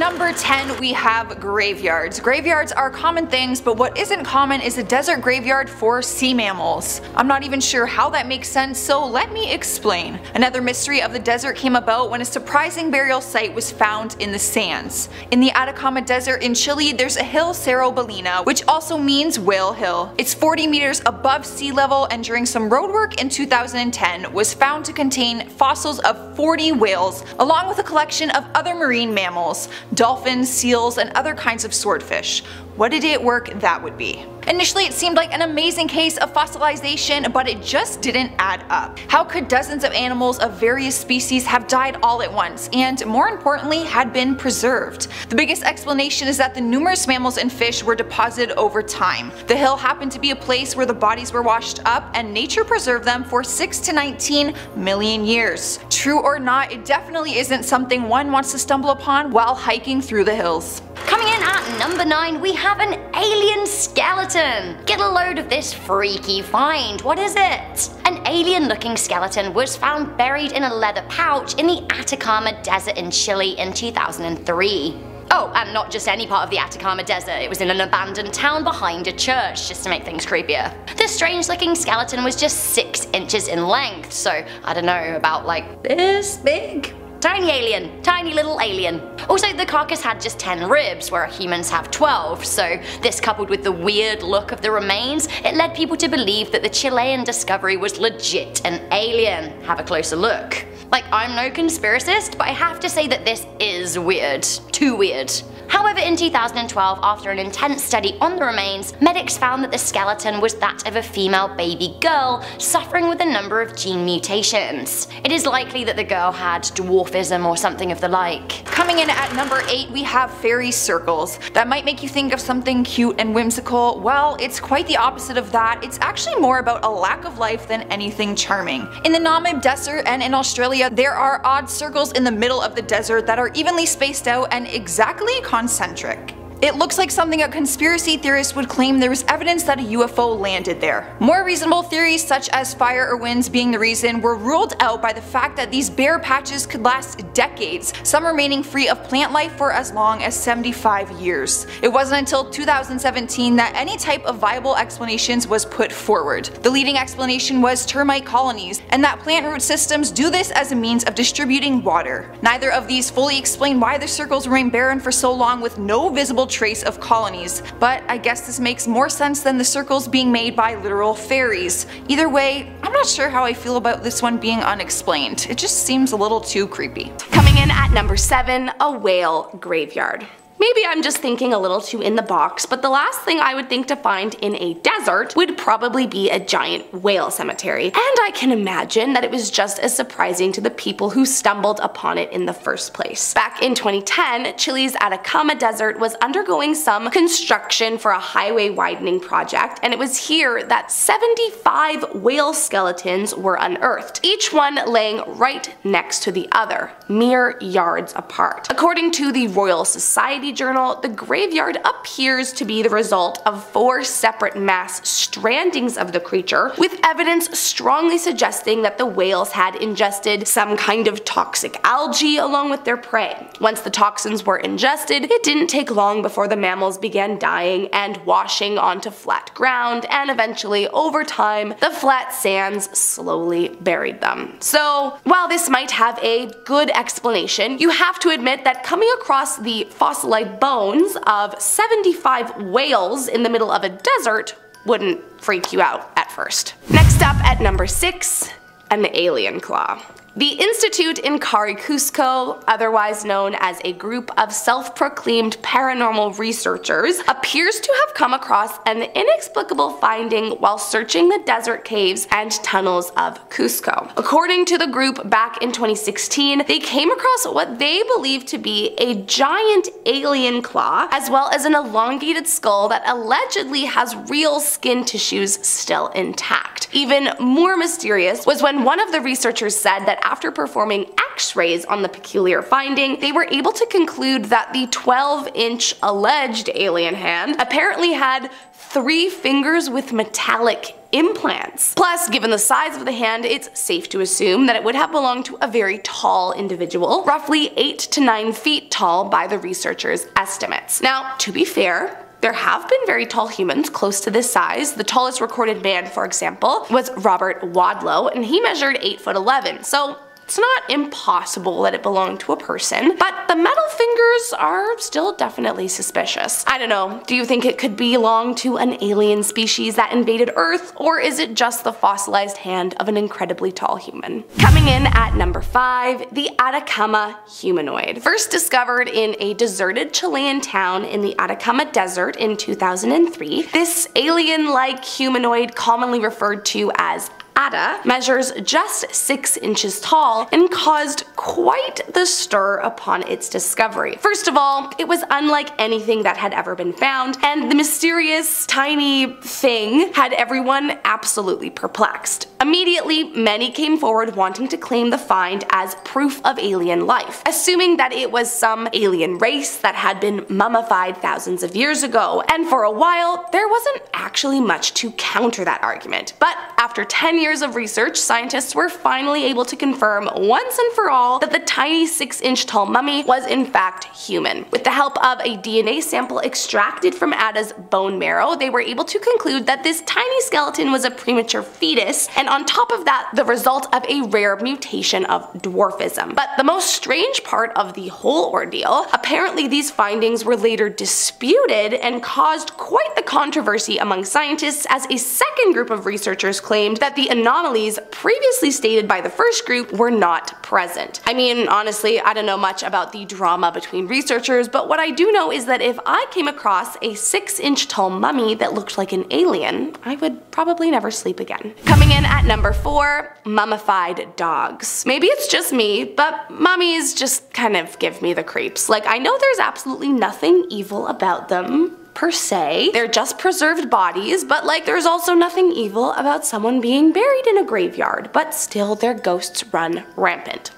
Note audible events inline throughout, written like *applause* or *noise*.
number 10 we have graveyards. Graveyards are common things, but what isn't common is a desert graveyard for sea mammals. I'm not even sure how that makes sense, so let me explain. Another mystery of the desert came about when a surprising burial site was found in the sands. In the Atacama Desert in Chile, there's a hill Cerro Ballena, which also means Whale Hill. It's 40 meters above sea level and during some roadwork in 2010 was found to contain fossils of 40 whales, along with a collection of other marine mammals dolphins, seals, and other kinds of swordfish. What a day at work that would be. Initially it seemed like an amazing case of fossilization, but it just didn't add up. How could dozens of animals of various species have died all at once, and more importantly had been preserved? The biggest explanation is that the numerous mammals and fish were deposited over time. The hill happened to be a place where the bodies were washed up and nature preserved them for 6 to 19 million years. True or not, it definitely isn't something one wants to stumble upon while hiking through the hills. Coming in at number 9 we have an alien skeleton. Get a load of this freaky find, what is it? An alien looking skeleton was found buried in a leather pouch in the Atacama Desert in Chile in 2003. Oh, and not just any part of the Atacama Desert, it was in an abandoned town behind a church, just to make things creepier. The strange looking skeleton was just 6 inches in length, so I don't know, about like this big? Tiny alien, tiny little alien. Also the carcass had just 10 ribs where humans have 12, so this coupled with the weird look of the remains, it led people to believe that the Chilean discovery was legit an alien. Have a closer look. Like I'm no conspiracist, but I have to say that this is weird. Too weird. However, in 2012, after an intense study on the remains, medics found that the skeleton was that of a female baby girl suffering with a number of gene mutations. It is likely that the girl had or something of the like. Coming in at number 8 we have fairy circles. That might make you think of something cute and whimsical, well it's quite the opposite of that, it's actually more about a lack of life than anything charming. In the Namib Desert and in Australia there are odd circles in the middle of the desert that are evenly spaced out and exactly concentric. It looks like something a conspiracy theorist would claim there was evidence that a UFO landed there. More reasonable theories such as fire or winds being the reason were ruled out by the fact that these bare patches could last decades, some remaining free of plant life for as long as 75 years. It wasn't until 2017 that any type of viable explanations was put forward. The leading explanation was termite colonies, and that plant root systems do this as a means of distributing water. Neither of these fully explain why the circles remain barren for so long with no visible trace of colonies, but I guess this makes more sense than the circles being made by literal fairies. Either way, I'm not sure how I feel about this one being unexplained. It just seems a little too creepy. Coming in at number 7, a whale graveyard. Maybe I'm just thinking a little too in the box, but the last thing I would think to find in a desert would probably be a giant whale cemetery. And I can imagine that it was just as surprising to the people who stumbled upon it in the first place. Back in 2010, Chile's Atacama Desert was undergoing some construction for a highway widening project, and it was here that 75 whale skeletons were unearthed, each one laying right next to the other, mere yards apart. According to the Royal Society Journal, the graveyard appears to be the result of four separate mass strandings of the creature, with evidence strongly suggesting that the whales had ingested some kind of toxic algae along with their prey. Once the toxins were ingested, it didn't take long before the mammals began dying and washing onto flat ground, and eventually, over time, the flat sands slowly buried them. So, while this might have a good explanation, you have to admit that coming across the fossilized bones of 75 whales in the middle of a desert wouldn't freak you out at first. Next up at number 6, an alien claw. The Institute Inkari Cusco, otherwise known as a group of self-proclaimed paranormal researchers, appears to have come across an inexplicable finding while searching the desert caves and tunnels of Cusco. According to the group back in 2016, they came across what they believe to be a giant alien claw, as well as an elongated skull that allegedly has real skin tissues still intact. Even more mysterious was when one of the researchers said that after performing x-rays on the peculiar finding, they were able to conclude that the 12-inch alleged alien hand apparently had three fingers with metallic implants. Plus, given the size of the hand, it's safe to assume that it would have belonged to a very tall individual, roughly 8 to 9 feet tall by the researchers' estimates. Now, to be fair, there have been very tall humans close to this size. The tallest recorded man, for example, was Robert Wadlow, and he measured 8 foot 11. So it's not impossible that it belonged to a person, but the metal fingers are still definitely suspicious. I don't know, do you think it could belong to an alien species that invaded Earth, or is it just the fossilized hand of an incredibly tall human? Coming in at number 5, the Atacama humanoid. First discovered in a deserted Chilean town in the Atacama Desert in 2003, this alien-like humanoid commonly referred to as Ata measures just 6 inches tall and caused quite the stir upon its discovery. First of all, it was unlike anything that had ever been found, and the mysterious tiny thing had everyone absolutely perplexed. Immediately, many came forward wanting to claim the find as proof of alien life, assuming that it was some alien race that had been mummified thousands of years ago, and for a while, there wasn't actually much to counter that argument. But after 10 years of research, scientists were finally able to confirm once and for all that the tiny 6 inch tall mummy was in fact human. With the help of a DNA sample extracted from Ata's bone marrow, they were able to conclude that this tiny skeleton was a premature fetus, and on top of that, the result of a rare mutation of dwarfism. But the most strange part of the whole ordeal, apparently these findings were later disputed and caused quite the controversy among scientists as a second group of researchers claimed that the anomalies previously stated by the first group were not present. I mean, honestly, I don't know much about the drama between researchers, but what I do know is that if I came across a 6 inch tall mummy that looked like an alien, I would probably never sleep again. Coming in at at number 4, mummified dogs. Maybe it's just me, but mummies just kind of give me the creeps. Like, I know there's absolutely nothing evil about them, per se. They're just preserved bodies, but like there's also nothing evil about someone being buried in a graveyard, but still their ghosts run rampant.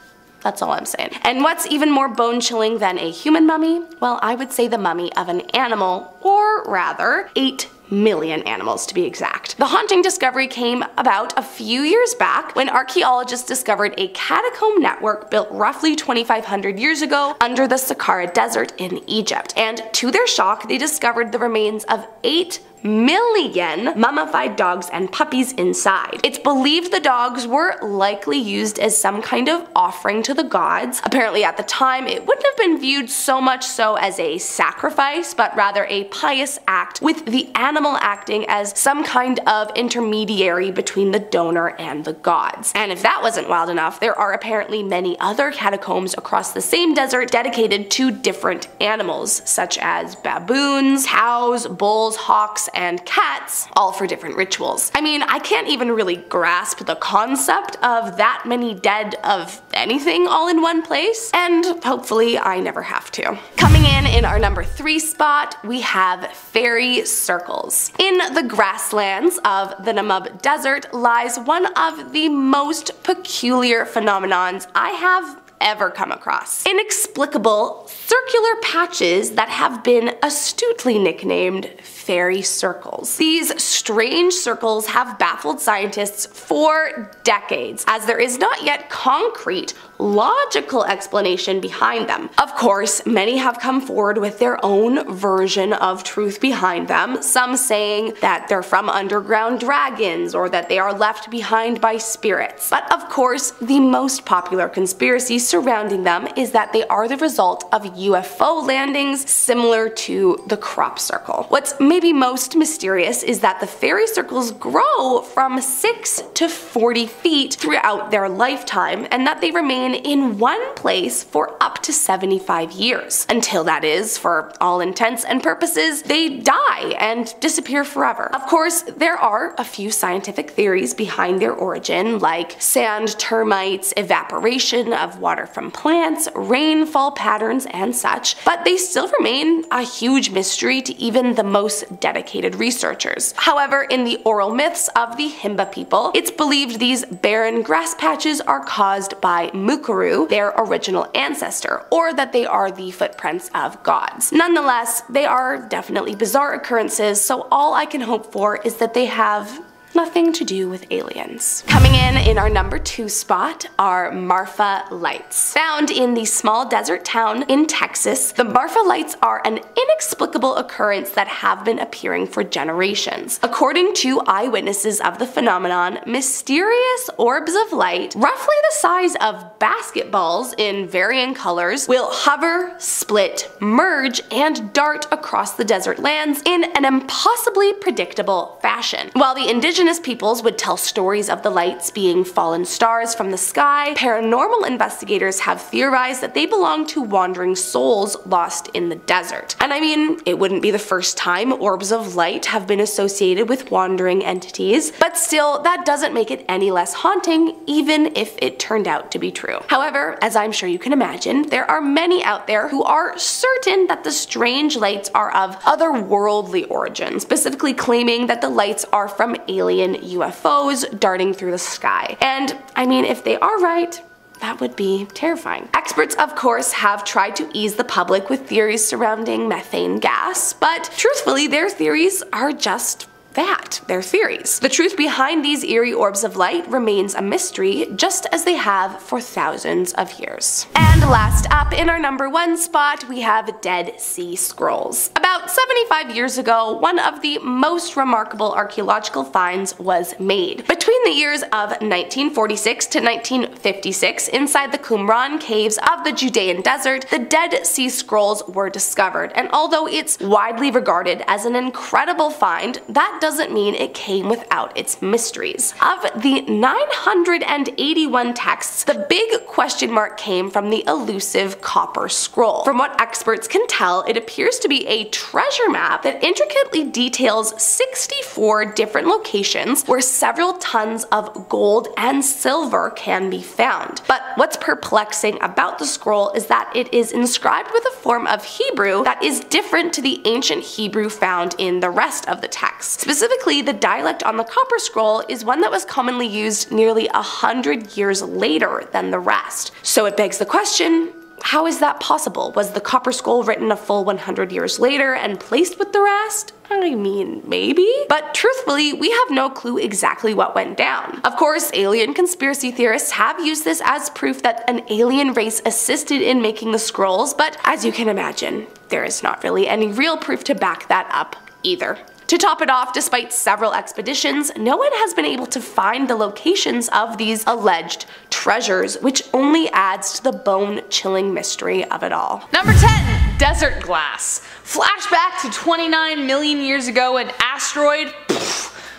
That's all I'm saying. And what's even more bone chilling than a human mummy? Well, I would say the mummy of an animal, or rather, eight million animals to be exact. The haunting discovery came about a few years back when archaeologists discovered a catacomb network built roughly 2500 years ago under the Saqqara Desert in Egypt. And to their shock, they discovered the remains of eight million mummified dogs and puppies inside. It's believed the dogs were likely used as some kind of offering to the gods. Apparently at the time it wouldn't have been viewed so much so as a sacrifice but rather a pious act with the animal acting as some kind of intermediary between the donor and the gods. And if that wasn't wild enough, there are apparently many other catacombs across the same desert dedicated to different animals such as baboons, cows, bulls, hawks, and cats, all for different rituals. I mean, I can't even really grasp the concept of that many dead of anything all in one place, and hopefully I never have to. Coming in in our number three spot, we have fairy circles. In the grasslands of the Namib Desert lies one of the most peculiar phenomenons I have ever come across. Inexplicable circular patches that have been astutely nicknamed fairy circles. These strange circles have baffled scientists for decades, as there is not yet concrete, logical explanation behind them. Of course, many have come forward with their own version of truth behind them, some saying that they're from underground dragons or that they are left behind by spirits. But of course, the most popular conspiracy surrounding them is that they are the result of UFO landings similar to the crop circle. What's maybe most mysterious is that the fairy circles grow from 6 to 40 feet throughout their lifetime and that they remain been in one place for up to 75 years. Until that is, for all intents and purposes, they die and disappear forever. Of course, there are a few scientific theories behind their origin, like sand, termites, evaporation of water from plants, rainfall patterns, and such, but they still remain a huge mystery to even the most dedicated researchers. However, in the oral myths of the Himba people, it's believed these barren grass patches are caused by Mukuru, their original ancestor, or that they are the footprints of gods. Nonetheless, they are definitely bizarre occurrences, so all I can hope for is that they have nothing to do with aliens. Coming in in our number two spot are Marfa Lights. Found in the small desert town in Texas, the Marfa Lights are an inexplicable occurrence that have been appearing for generations. According to eyewitnesses of the phenomenon, mysterious orbs of light, roughly the size of basketballs in varying colors, will hover, split, merge, and dart across the desert lands in an impossibly predictable fashion. While the indigenous indigenous peoples would tell stories of the lights being fallen stars from the sky, paranormal investigators have theorized that they belong to wandering souls lost in the desert. And I mean, it wouldn't be the first time orbs of light have been associated with wandering entities, but still, that doesn't make it any less haunting, even if it turned out to be true. However, as I'm sure you can imagine, there are many out there who are certain that the strange lights are of otherworldly origin, specifically claiming that the lights are from alien alien UFOs darting through the sky. And I mean, if they are right, that would be terrifying. Experts, of course, have tried to ease the public with theories surrounding methane gas, but truthfully, their theories are just that, their theories. The truth behind these eerie orbs of light remains a mystery, just as they have for thousands of years. And last up, in our number one spot, we have Dead Sea Scrolls. About 75 years ago, one of the most remarkable archaeological finds was made. Between the years of 1946 to 1956, inside the Qumran caves of the Judean desert, the Dead Sea Scrolls were discovered, and although it's widely regarded as an incredible find, that doesn't mean it came without its mysteries. Of the 981 texts, the big question mark came from the elusive copper scroll. From what experts can tell, it appears to be a treasure map that intricately details 64 different locations where several tons of gold and silver can be found. But what's perplexing about the scroll is that it is inscribed with a form of Hebrew that is different to the ancient Hebrew found in the rest of the text. Specifically, the dialect on the Copper Scroll is one that was commonly used nearly a hundred years later than the rest. So it begs the question, how is that possible? Was the Copper Scroll written a full 100 years later and placed with the rest? I mean, maybe? But truthfully, we have no clue exactly what went down. Of course, alien conspiracy theorists have used this as proof that an alien race assisted in making the scrolls, but as you can imagine, there is not really any real proof to back that up either. To top it off, despite several expeditions, no one has been able to find the locations of these alleged treasures, which only adds to the bone-chilling mystery of it all. Number 10. Desert glass. Flashback to 29 million years ago, an asteroid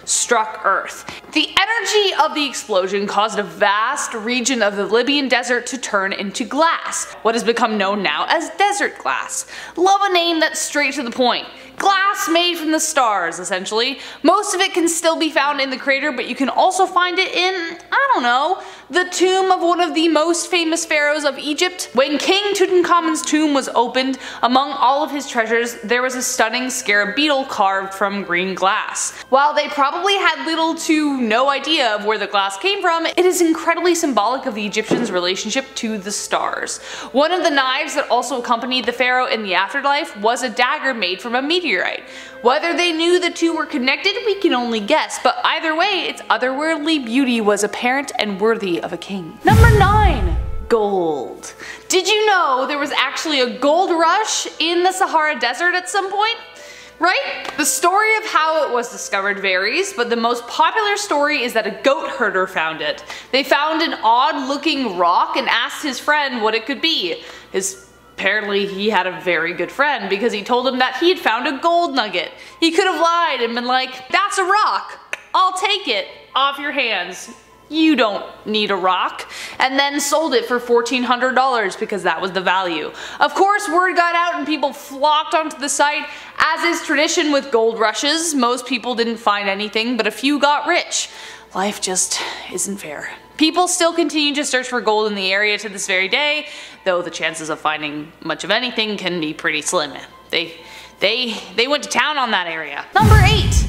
struck Earth. The energy of the explosion caused a vast region of the Libyan desert to turn into glass, what has become known now as desert glass. Love a name that's straight to the point. Glass made from the stars, essentially. Most of it can still be found in the crater, but you can also find it in, I don't know, the tomb of one of the most famous pharaohs of Egypt. When King Tutankhamun's tomb was opened, among all of his treasures, there was a stunning scarab beetle carved from green glass. While they probably had little to no idea of where the glass came from, it is incredibly symbolic of the Egyptians' relationship to the stars. One of the knives that also accompanied the pharaoh in the afterlife was a dagger made from a meteorite. Whether they knew the two were connected, we can only guess, but either way, its otherworldly beauty was apparent and worthy of a king. Number 9. Gold. Did you know there was actually a gold rush in the Sahara Desert at some point? Right? The story of how it was discovered varies, but the most popular story is that a goat herder found it. They found an odd looking rock and asked his friend what it could be. His Apparently he had a very good friend because he told him that he had found a gold nugget. He could have lied and been like, that's a rock, I'll take it off your hands. you don't need a rock, and then sold it for $1,400 because that was the value. Of course, word got out and people flocked onto the site. As is tradition with gold rushes, most people didn't find anything, but a few got rich. Life just isn't fair. People still continue to search for gold in the area to this very day, though the chances of finding much of anything can be pretty slim. They, they, they went to town on that area. Number 8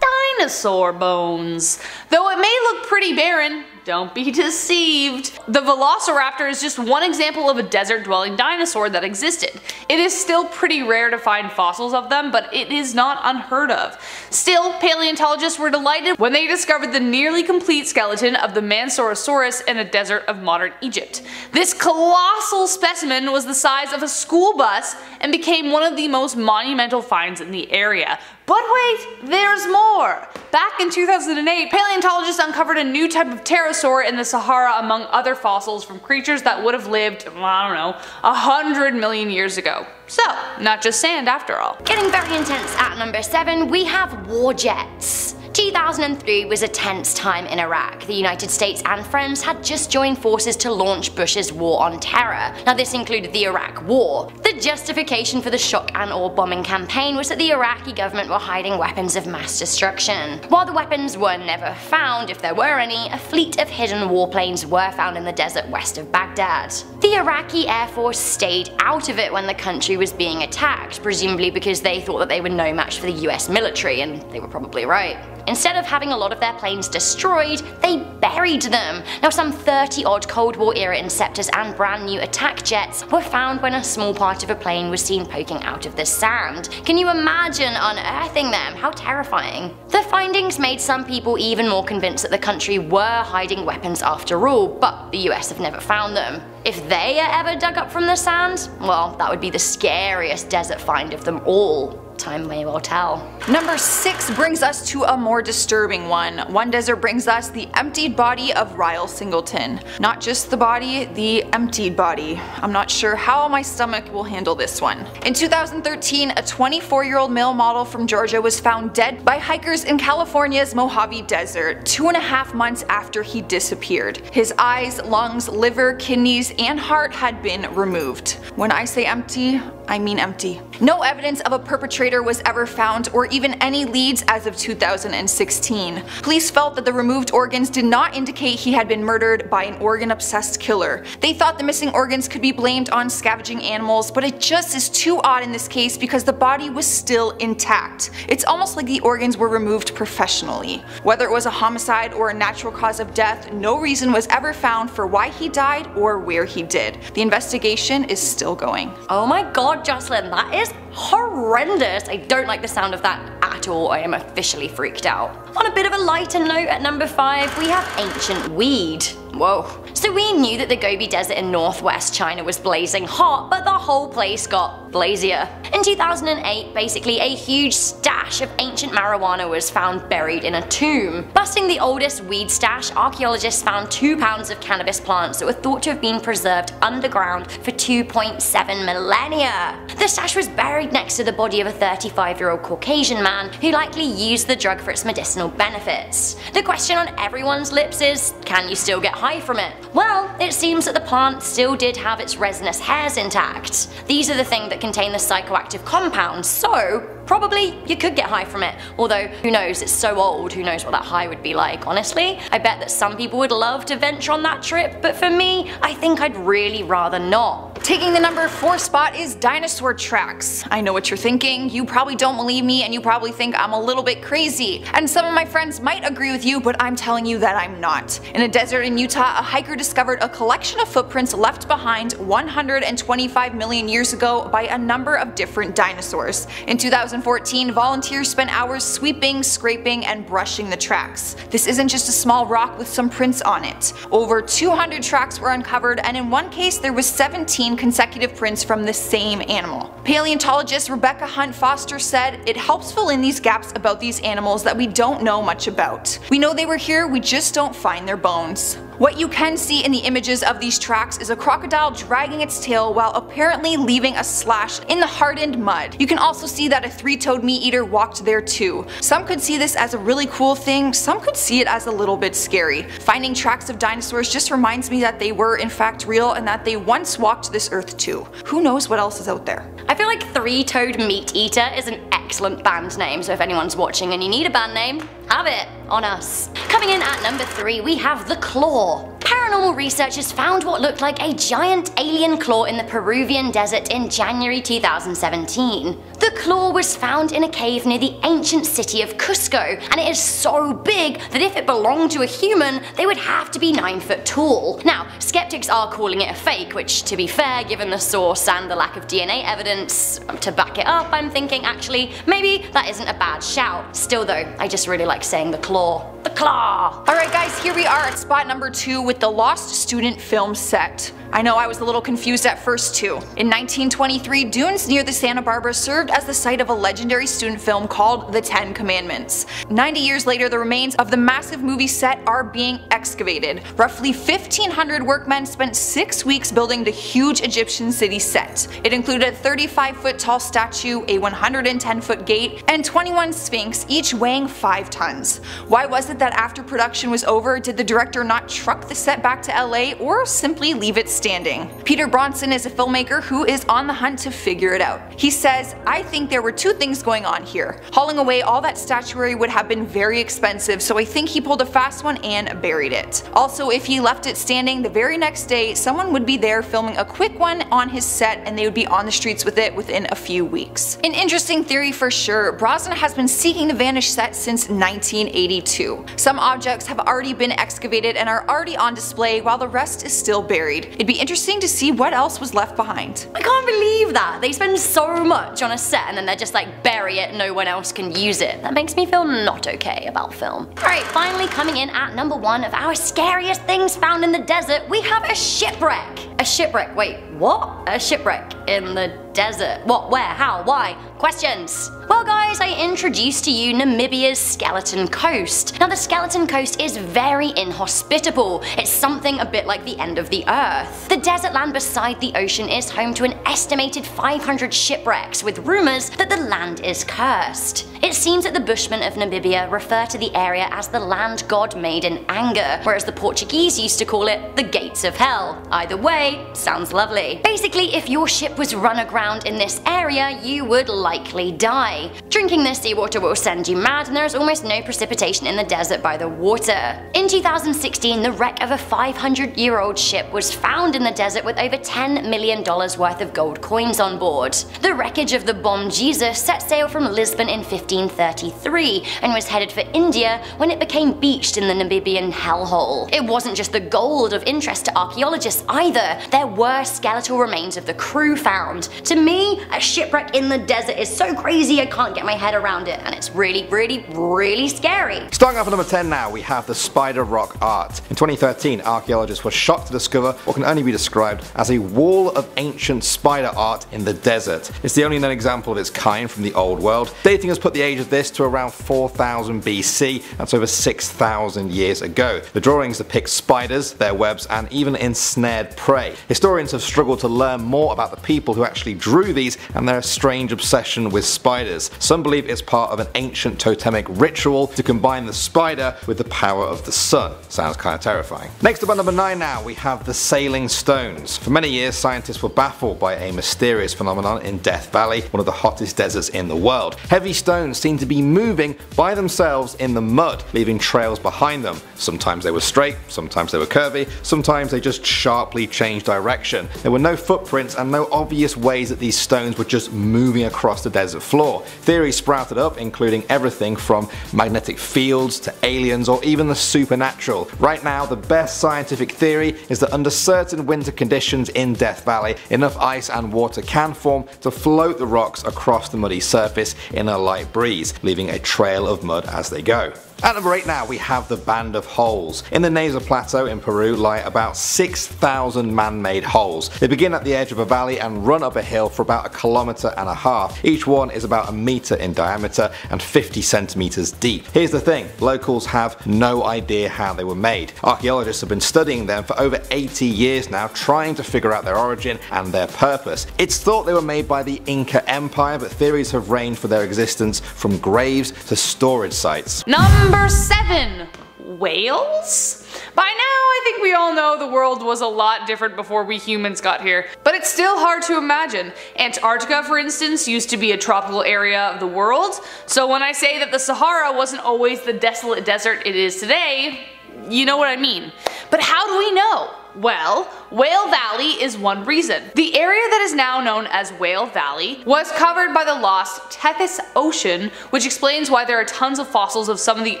dinosaur bones. Though it may look pretty barren, don't be deceived. The velociraptor is just one example of a desert dwelling dinosaur that existed. It is still pretty rare to find fossils of them, but it is not unheard of. Still, paleontologists were delighted when they discovered the nearly complete skeleton of the Mansourasaurus in a desert of modern Egypt. This colossal specimen was the size of a school bus and became one of the most monumental finds in the area. But wait, there's more! Back in 2008, paleontologists uncovered a new type of pterosaur in the Sahara among other fossils from creatures that would have lived, I don't know, a hundred million years ago. So, not just sand after all. Getting very intense at number 7, we have war jets. 2003 was a tense time in Iraq. The United States and friends had just joined forces to launch Bush's war on terror. Now this included the Iraq War. The justification for the shock and awe bombing campaign was that the Iraqi government were hiding weapons of mass destruction. While the weapons were never found, if there were any, a fleet of hidden warplanes were found in the desert west of Baghdad. The Iraqi Air Force stayed out of it when the country was being attacked, presumably because they thought that they were no match for the US military, and they were probably right. Instead of having a lot of their planes destroyed, they buried them. Now some 30 odd Cold War era interceptors and brand new attack jets were found when a small part of a plane was seen poking out of the sand. Can you imagine unearthing them? How terrifying. The findings made some people even more convinced that the country were hiding weapons after all, but the US have never found them. If they are ever dug up from the sand, well, that would be the scariest desert find of them all time may well tell. Number 6 brings us to a more disturbing one. One desert brings us the emptied body of Ryan Singleton. Not just the body, the emptied body. I'm not sure how my stomach will handle this one. In 2013, a 24 year old male model from Georgia was found dead by hikers in California's Mojave Desert two and a half months after he disappeared. His eyes, lungs, liver, kidneys, and heart had been removed. When I say empty, I mean empty. No evidence of a perpetrator was ever found or even any leads as of 2016. Police felt that the removed organs did not indicate he had been murdered by an organ obsessed killer. They thought the missing organs could be blamed on scavenging animals, but it just is too odd in this case because the body was still intact. It's almost like the organs were removed professionally. Whether it was a homicide or a natural cause of death, no reason was ever found for why he died or where he did. The investigation is still going. Oh my god, Jocelyn, that is horrendous. I don't like the sound of that at all. I am officially freaked out. On a bit of a lighter note at number 5, we have ancient weed. Whoa. So we knew that the Gobi Desert in northwest China was blazing hot, but the whole place got blazier. In 2008, basically a huge stash of ancient marijuana was found buried in a tomb. Busting the oldest weed stash, archaeologists found 2 pounds of cannabis plants that were thought to have been preserved underground for 2.7 millennia. The stash was buried next to the body of a 35 year old Caucasian man who likely used the drug for its medicinal benefits. The question on everyone's lips is, can you still get high from it? Well, it seems that the plant still did have its resinous hairs intact. These are the things that contain the psychoactive compounds, so probably you could get high from it. Although, who knows, it's so old, who knows what that high would be like, honestly. I bet that some people would love to venture on that trip, but for me, I think I'd really rather not. Taking the number 4 spot is dinosaur tracks. I know what you're thinking, you probably don't believe me and you probably think I'm a little bit crazy. And some of my friends might agree with you, but I'm telling you that I'm not. In a desert in Utah, a hiker discovered a collection of footprints left behind 125 million years ago by a number of different dinosaurs. In 2014, volunteers spent hours sweeping, scraping, and brushing the tracks. This isn't just a small rock with some prints on it. Over 200 tracks were uncovered and in one case there was 17 consecutive prints from the same animal. Paleontologist Rebecca Hunt Foster said, it helps fill in these gaps about these animals that we don't know much about. We know they were here, we just don't find their bones. What you can see in the images of these tracks is a crocodile dragging its tail while apparently leaving a slash in the hardened mud. You can also see that a three-toed meat eater walked there too. Some could see this as a really cool thing, some could see it as a little bit scary. Finding tracks of dinosaurs just reminds me that they were in fact real and that they once walked this earth too. Who knows what else is out there? I feel like Three Toed Meat Eater is an excellent band name, so if anyone's watching and you need a band name, have it on us. Coming in at number 3 we have The Claw. Paranormal researchers found what looked like a giant alien claw in the Peruvian desert in January 2017. The claw was found in a cave near the ancient city of Cusco, and it is so big that if it belonged to a human, they would have to be 9 foot tall. Now, skeptics are calling it a fake, which to be fair, given the source and the lack of DNA evidence to back it up, I'm thinking actually, maybe that isn't a bad shout. Still though, I just really like saying the claw. The claw! Alright guys, here we are at spot number 2 with the Lost Student film set. I know I was a little confused at first too. In 1923, dunes near the Santa Barbara served as the site of a legendary student film called The Ten Commandments. 90 years later, the remains of the massive movie set are being excavated. Roughly 1,500 workmen spent six weeks building the huge Egyptian city set. It included a 35 foot tall statue, a 110 foot gate, and 21 sphinx, each weighing 5 tons. Why was it that after production was over, did the director not truck the set back to LA or simply leave it standing. Peter Brosnan is a filmmaker who is on the hunt to figure it out. He says, I think there were two things going on here. Hauling away all that statuary would have been very expensive, so I think he pulled a fast one and buried it. Also, if he left it standing the very next day, someone would be there filming a quick one on his set and they would be on the streets with it within a few weeks. An interesting theory for sure, Brosnan has been seeking the vanished set since 1982. Some objects have already been excavated and are already on display while the rest is still buried. It'd be interesting to see what else was left behind. I can't believe that. They spend so much on a set and then they're just like bury it, no one else can use it. That makes me feel not okay about film. Alright, finally coming in at number one of our scariest things found in the desert, we have a shipwreck. A shipwreck, wait, what? A shipwreck in the desert. What, where, how, why? Questions. Well guys, I introduced to you Namibia's Skeleton Coast. Now the Skeleton Coast is very inhospitable. It's something a bit like the end of the earth. The desert land beside the ocean is home to an estimated 500 shipwrecks with rumours that the land is cursed. It seems that the Bushmen of Namibia refer to the area as the land god made in anger, whereas the Portuguese used to call it the gates of hell. Either way, sounds lovely. Basically, if your ship was run aground in this area, you would likely die. Drinking this seawater will send you mad and there is almost no precipitation in the desert by the water. In 2016, the wreck of a 500 year old ship was found in the desert with over $10 million worth of gold coins on board. The wreckage of the Bom Jesus set sail from Lisbon in 1533 and was headed for India when it became beached in the Namibian hellhole. It wasn't just the gold of interest to archaeologists either, there were skeletal remains of the crew found. To me, a shipwreck in the desert is so crazy I can't get my head around it and it's really, really, really scary. Starting off at number 10 now, we have the Spider Rock Art. In 2013, archaeologists were shocked to discover what can only be described as a wall of ancient spider art in the desert. It's the only known example of its kind from the old world. Dating has put the age of this to around 4000 BC, that's over 6000 years ago. The drawings depict spiders, their webs, and even ensnared prey. Historians have struggled to learn more about the people who actually drew these and their strange obsession with spiders. Some believe it's part of an ancient totemic ritual to combine the spider with the power of the sun. Sounds kinda terrifying. Next up at number 9 now, we have the Sailing Stones. For many years, scientists were baffled by a mysterious phenomenon in Death Valley, one of the hottest deserts in the world. Heavy stones seem to be moving by themselves in the mud, leaving trails behind them. Sometimes they were straight, sometimes they were curvy, sometimes they just sharply changed direction. There were no footprints and no obvious ways that these stones were just moving across the desert floor. Theories sprouted up, including everything from magnetic fields to aliens or even the supernatural. Right now, the best scientific theory is that under certain winter conditions in Death Valley, enough ice and water can form to float the rocks across the muddy surface in a light breeze, leaving a trail of mud as they go. At number 8 now we have the Band of Holes. In the Nazca Plateau in Peru lie about 6,000 man-made holes. They begin at the edge of a valley and run up a hill for about a kilometre and a half. Each one is about a metre in diameter and 50 centimetres deep. Here's the thing, locals have no idea how they were made. Archaeologists have been studying them for over 80 years now trying to figure out their origin and their purpose. It's thought they were made by the Inca Empire but theories have ranged for their existence from graves to storage sites. Number 7. Whales? By now, I think we all know the world was a lot different before we humans got here, but it's still hard to imagine. Antarctica, for instance, used to be a tropical area of the world, so when I say that the Sahara wasn't always the desolate desert it is today, you know what I mean. But how do we know? Well, Whale Valley is one reason. The area that is now known as Whale Valley was covered by the lost Tethys Ocean, which explains why there are tons of fossils of some of the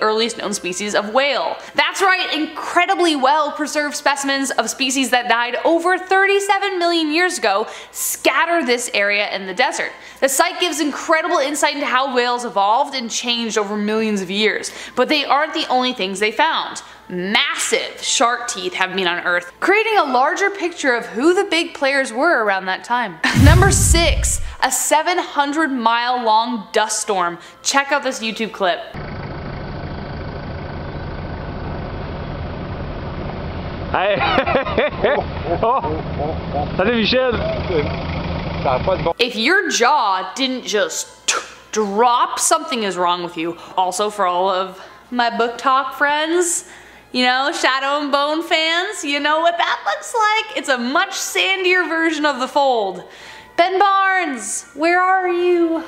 earliest known species of whale. That's right, incredibly well preserved specimens of species that died over 37 million years ago scatter this area in the desert. The site gives incredible insight into how whales evolved and changed over millions of years, but they aren't the only things they found massive shark teeth have been unearthed, creating a larger picture of who the big players were around that time. *laughs* Number 6. A 700 mile long dust storm. Check out this YouTube clip. Salut *laughs* Michel! If your jaw didn't just drop, something is wrong with you. Also for all of my book talk friends, you know, Shadow and Bone fans, you know what that looks like? It's a much sandier version of the fold. Ben Barnes, where are you?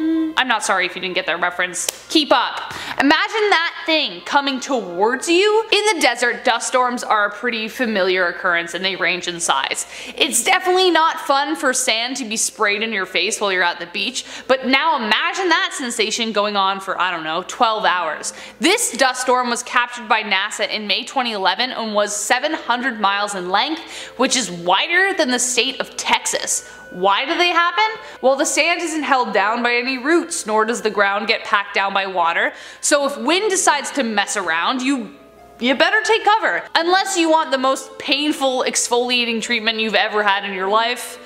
I'm not sorry if you didn't get that reference. Keep up. Imagine that thing coming towards you. In the desert, dust storms are a pretty familiar occurrence and they range in size. It's definitely not fun for sand to be sprayed in your face while you're at the beach, but now imagine that sensation going on for, I don't know, 12 hours. This dust storm was captured by NASA in May 2011 and was 700 miles in length, which is wider than the state of Texas. Why do they happen? Well, the sand isn't held down by any roots, nor does the ground get packed down by water. So if wind decides to mess around, you you better take cover. Unless you want the most painful exfoliating treatment you've ever had in your life.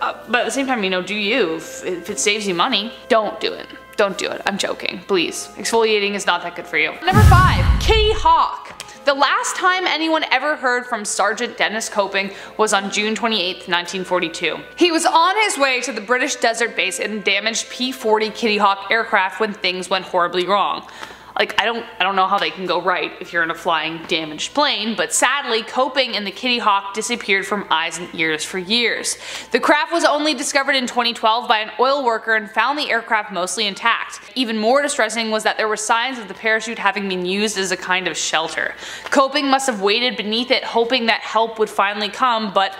Uh, but at the same time, you know, do you. If, it saves you money, don't do it. Don't do it. I'm joking. Please. Exfoliating is not that good for you. Number 5. Kitty Hawk. The last time anyone ever heard from Sergeant Dennis Copping was on June 28, 1942. He was on his way to the British desert base in damaged P-40 Kitty Hawk aircraft when things went horribly wrong. Like I don't I don't know how they can go right if you're in a flying damaged plane, but sadly Copping and the Kitty Hawk disappeared from eyes and ears for years. The craft was only discovered in 2012 by an oil worker and found the aircraft mostly intact. Even more distressing was that there were signs of the parachute having been used as a kind of shelter. Copping must have waited beneath it hoping that help would finally come, but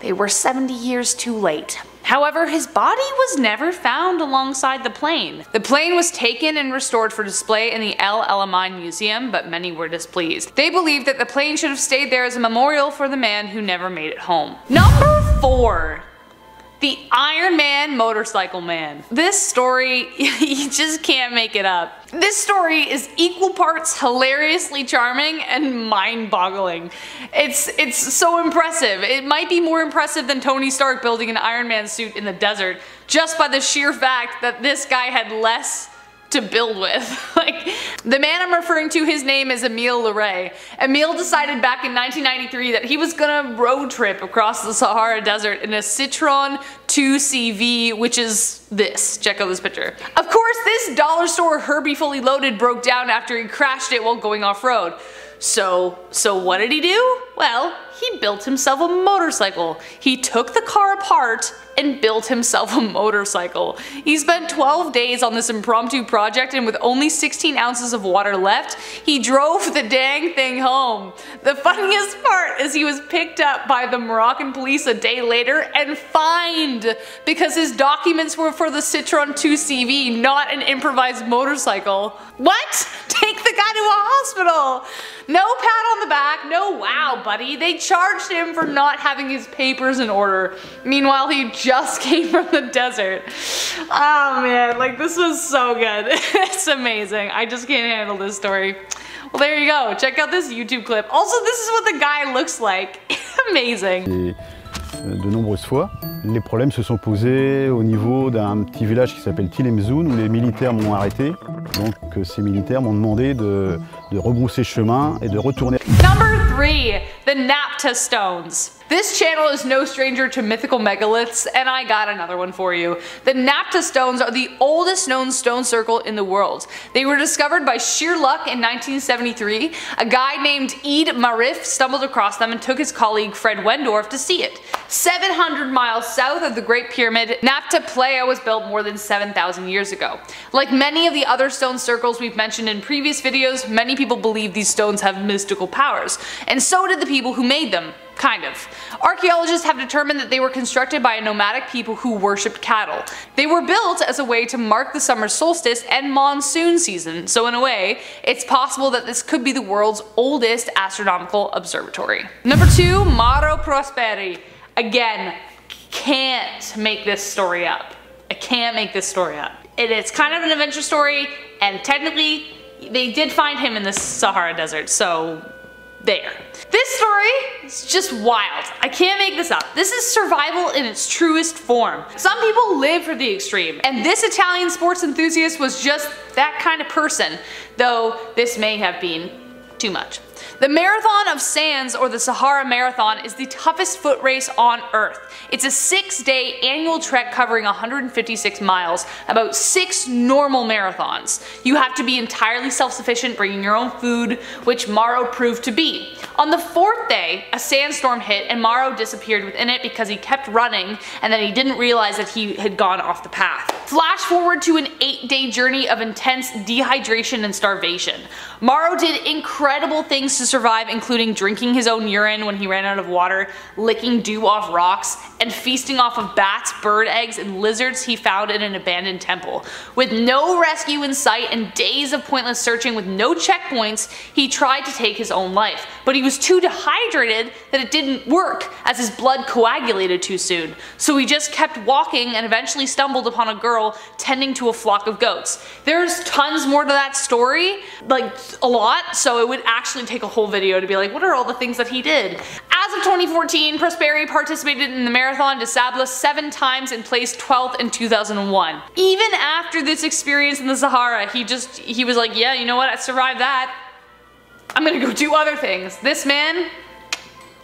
they were 70 years too late. However, his body was never found alongside the plane. The plane was taken and restored for display in the El Alamein Museum, but many were displeased. They believed that the plane should have stayed there as a memorial for the man who never made it home. Number 4. The Iron Man Motorcycle Man. This story, *laughs* you just can't make it up. This story is equal parts hilariously charming and mind-boggling. It's, it's so impressive. It might be more impressive than Tony Stark building an Iron Man suit in the desert, just by the sheer fact that this guy had less to build with. *laughs* like, the man I'm referring to, his name is Emile Leray. Emile decided back in 1993 that he was gonna road trip across the Sahara Desert in a Citroen 2CV, which is this. Check out this picture. Of course, this dollar store Herbie Fully Loaded broke down after he crashed it while going off-road. So, so what did he do? Well, he built himself a motorcycle. He took the car apart and built himself a motorcycle. He spent 12 days on this impromptu project and with only 16 ounces of water left, he drove the dang thing home. The funniest part is he was picked up by the Moroccan police a day later and fined because his documents were for the Citroen 2CV, not an improvised motorcycle. What? Take the guy to a hospital! No pat on the back, no wow buddy, they charged him for not having his papers in order. Meanwhile he just *laughs* came from the desert. Oh man, like this was so good. *laughs* it's amazing. I just can't handle this story. Well, there you go. Check out this YouTube clip. Also, this is what the guy looks like. *laughs* amazing. Euh, de nombreuses fois. Les problèmes se sont posés au niveau d'un petit village qui s'appelle Tilemzoun où les militaires m'ont arrêté. Donc euh, ces militaires m'ont demandé de, de rebrousser chemin et de retourner. Number three, the Nabta Stones. This channel is no stranger to mythical megaliths, and I got another one for you. The Nabta Stones are the oldest known stone circle in the world. They were discovered by sheer luck in 1973. A guy named Eid Marif stumbled across them and took his colleague Fred Wendorf to see it. 700 miles south of the Great Pyramid, Nabta Playa was built more than 7,000 years ago. Like many of the other stone circles we've mentioned in previous videos, many people believe these stones have mystical powers, and so did the people who made them. Kind of. Archaeologists have determined that they were constructed by a nomadic people who worshipped cattle. They were built as a way to mark the summer solstice and monsoon season, so in a way, it's possible that this could be the world's oldest astronomical observatory. Number 2. Mauro Prosperi. Again, can't make this story up. I can't make this story up. It is kind of an adventure story, and technically, they did find him in the Sahara Desert, so there. This story is just wild. I can't make this up. This is survival in its truest form. Some people live for the extreme, and this Italian sports enthusiast was just that kind of person, though this may have been too much. The Marathon of Sands, or the Sahara Marathon, is the toughest foot race on earth. It's a six day annual trek covering 156 miles, about six normal marathons. You have to be entirely self-sufficient, bringing your own food, which Mauro proved to be. On the fourth day, a sandstorm hit and Mauro disappeared within it because he kept running and then he didn't realize that he had gone off the path. Flash forward to an eight day journey of intense dehydration and starvation. Mauro did incredible things to survive including drinking his own urine when he ran out of water, licking dew off rocks, and feasting off of bats, bird eggs, and lizards he found in an abandoned temple. With no rescue in sight and days of pointless searching with no checkpoints, he tried to take his own life, but he was too dehydrated that it didn't work as his blood coagulated too soon. So he just kept walking and eventually stumbled upon a girl tending to a flock of goats. There's tons more to that story, like a lot, so it would actually take a whole video to be like, what are all the things that he did? As of 2014, Prosperi participated in the Marathon des Sables seven times and placed 12th in 2001. Even after this experience in the Sahara, he just, he was like, yeah, you know what, I survived that. I'm gonna go do other things. This man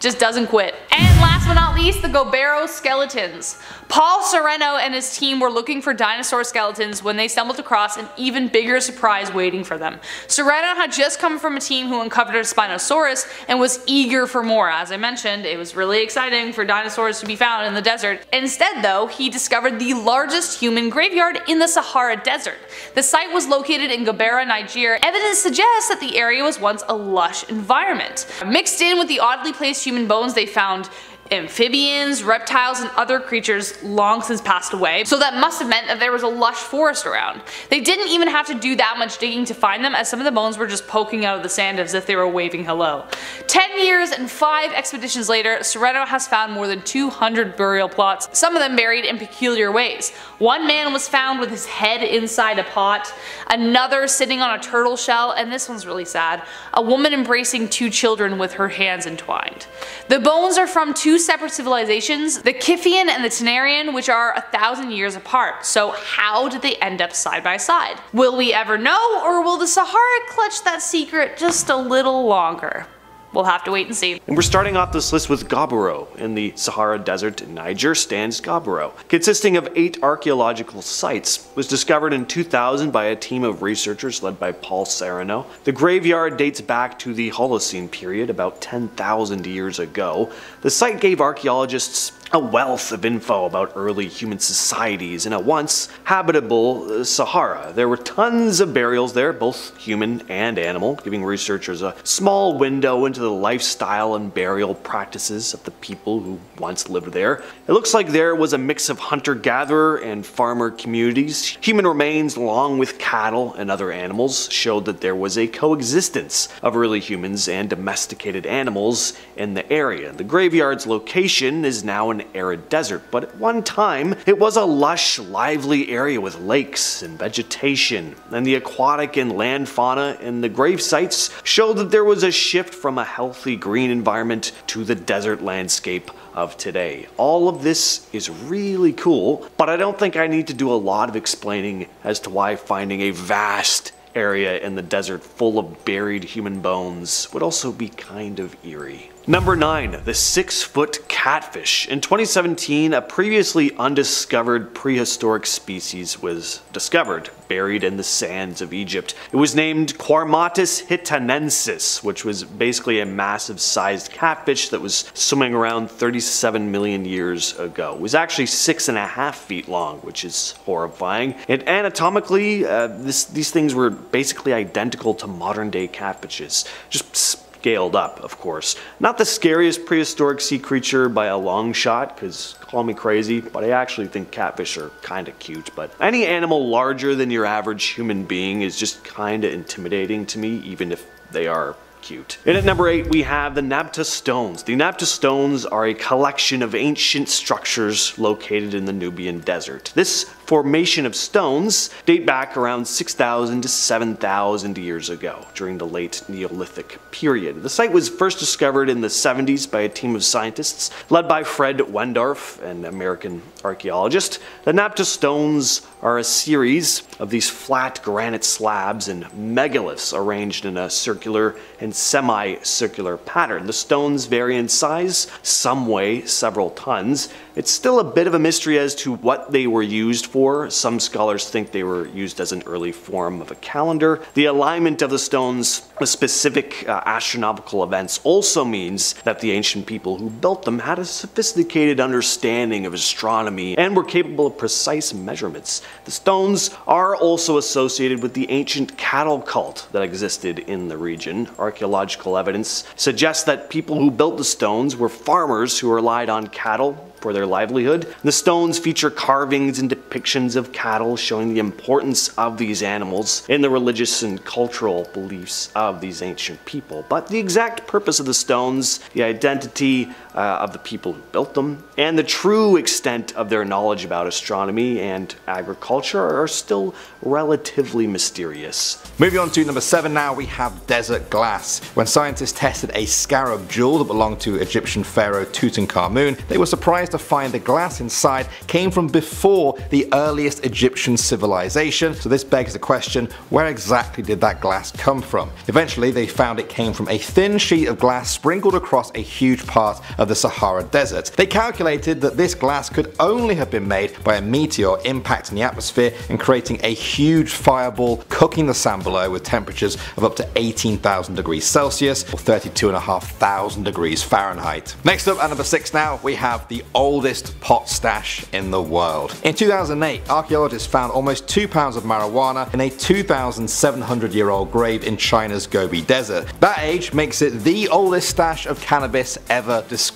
just doesn't quit. And last but not the Gobero skeletons. Paul Sereno and his team were looking for dinosaur skeletons when they stumbled across an even bigger surprise waiting for them. Sereno had just come from a team who uncovered a Spinosaurus and was eager for more. As I mentioned, it was really exciting for dinosaurs to be found in the desert. Instead though, he discovered the largest human graveyard in the Sahara Desert. The site was located in Gobero, Niger. Evidence suggests that the area was once a lush environment. Mixed in with the oddly placed human bones they found amphibians, reptiles, and other creatures long since passed away, so that must have meant that there was a lush forest around. They didn't even have to do that much digging to find them as some of the bones were just poking out of the sand as if they were waving hello. 10 years and 5 expeditions later, Sereno has found more than 200 burial plots, some of them buried in peculiar ways. One man was found with his head inside a pot, another sitting on a turtle shell, and this one's really sad, a woman embracing two children with her hands entwined. The bones are from two separate civilizations, the Kiffian and the Tenerean, which are a thousand years apart. So how did they end up side by side? Will we ever know, or will the Sahara clutch that secret just a little longer? We'll have to wait and see. And we're starting off this list with Gobero. In the Sahara Desert in Niger stands Gobero, consisting of eight archaeological sites. was discovered in 2000 by a team of researchers led by Paul Sereno. The graveyard dates back to the Holocene period, about 10,000 years ago. The site gave archaeologists a wealth of info about early human societies in a once habitable uh, Sahara. There were tons of burials there, both human and animal, giving researchers a small window into the lifestyle and burial practices of the people who once lived there. It looks like there was a mix of hunter-gatherer and farmer communities. Human remains along with cattle and other animals showed that there was a coexistence of early humans and domesticated animals in the area. The graveyard's location is now an arid desert, but at one time it was a lush, lively area with lakes and vegetation, and the aquatic and land fauna in the grave sites show that there was a shift from a healthy green environment to the desert landscape of today. All of this is really cool, but I don't think I need to do a lot of explaining as to why finding a vast area in the desert full of buried human bones would also be kind of eerie. Number 9. The 6 foot catfish. In 2017, a previously undiscovered prehistoric species was discovered, buried in the sands of Egypt. It was named Qarmoutus hitanensis, which was basically a massive sized catfish that was swimming around 37 million years ago. It was actually six and a half feet long, which is horrifying. And anatomically, uh, this, these things were basically identical to modern day catfishes. Just scaled up, of course. Not the scariest prehistoric sea creature by a long shot, because call me crazy, but I actually think catfish are kinda cute. But any animal larger than your average human being is just kinda intimidating to me, even if they are cute. And at number 8 we have the Nabta Stones. The Nabta Stones are a collection of ancient structures located in the Nubian desert. This formation of stones date back around 6,000 to 7,000 years ago during the late Neolithic period. The site was first discovered in the 70s by a team of scientists led by Fred Wendorf, an American archaeologist. The Nabta stones are a series of these flat granite slabs and megaliths arranged in a circular and semi-circular pattern. The stones vary in size, some weigh several tons. It's still a bit of a mystery as to what they were used for. Some scholars think they were used as an early form of a calendar. The alignment of the stones with specific uh, astronomical events also means that the ancient people who built them had a sophisticated understanding of astronomy and were capable of precise measurements. The stones are also associated with the ancient cattle cult that existed in the region. Archaeological evidence suggests that people who built the stones were farmers who relied on cattle for their livelihood. The stones feature carvings and depictions of cattle showing the importance of these animals in the religious and cultural beliefs of these ancient people. But the exact purpose of the stones, the identity uh, of the people who built them, and the true extent of their knowledge about astronomy and agriculture are still relatively mysterious. Moving on to number 7 now, we have desert glass. When scientists tested a scarab jewel that belonged to Egyptian pharaoh Tutankhamun, they were surprised to find the glass inside came from before the earliest Egyptian civilization, so this begs the question, where exactly did that glass come from? Eventually they found it came from a thin sheet of glass sprinkled across a huge part of the Sahara Desert. They calculated that this glass could only have been made by a meteor impacting the atmosphere and creating a huge fireball, cooking the sand below with temperatures of up to 18,000 degrees Celsius or 32,500 degrees Fahrenheit. Next up at number 6 now we have the oldest pot stash in the world. In 2008, archaeologists found almost 2 pounds of marijuana in a 2,700 year old grave in China's Gobi Desert. That age makes it the oldest stash of cannabis ever discovered.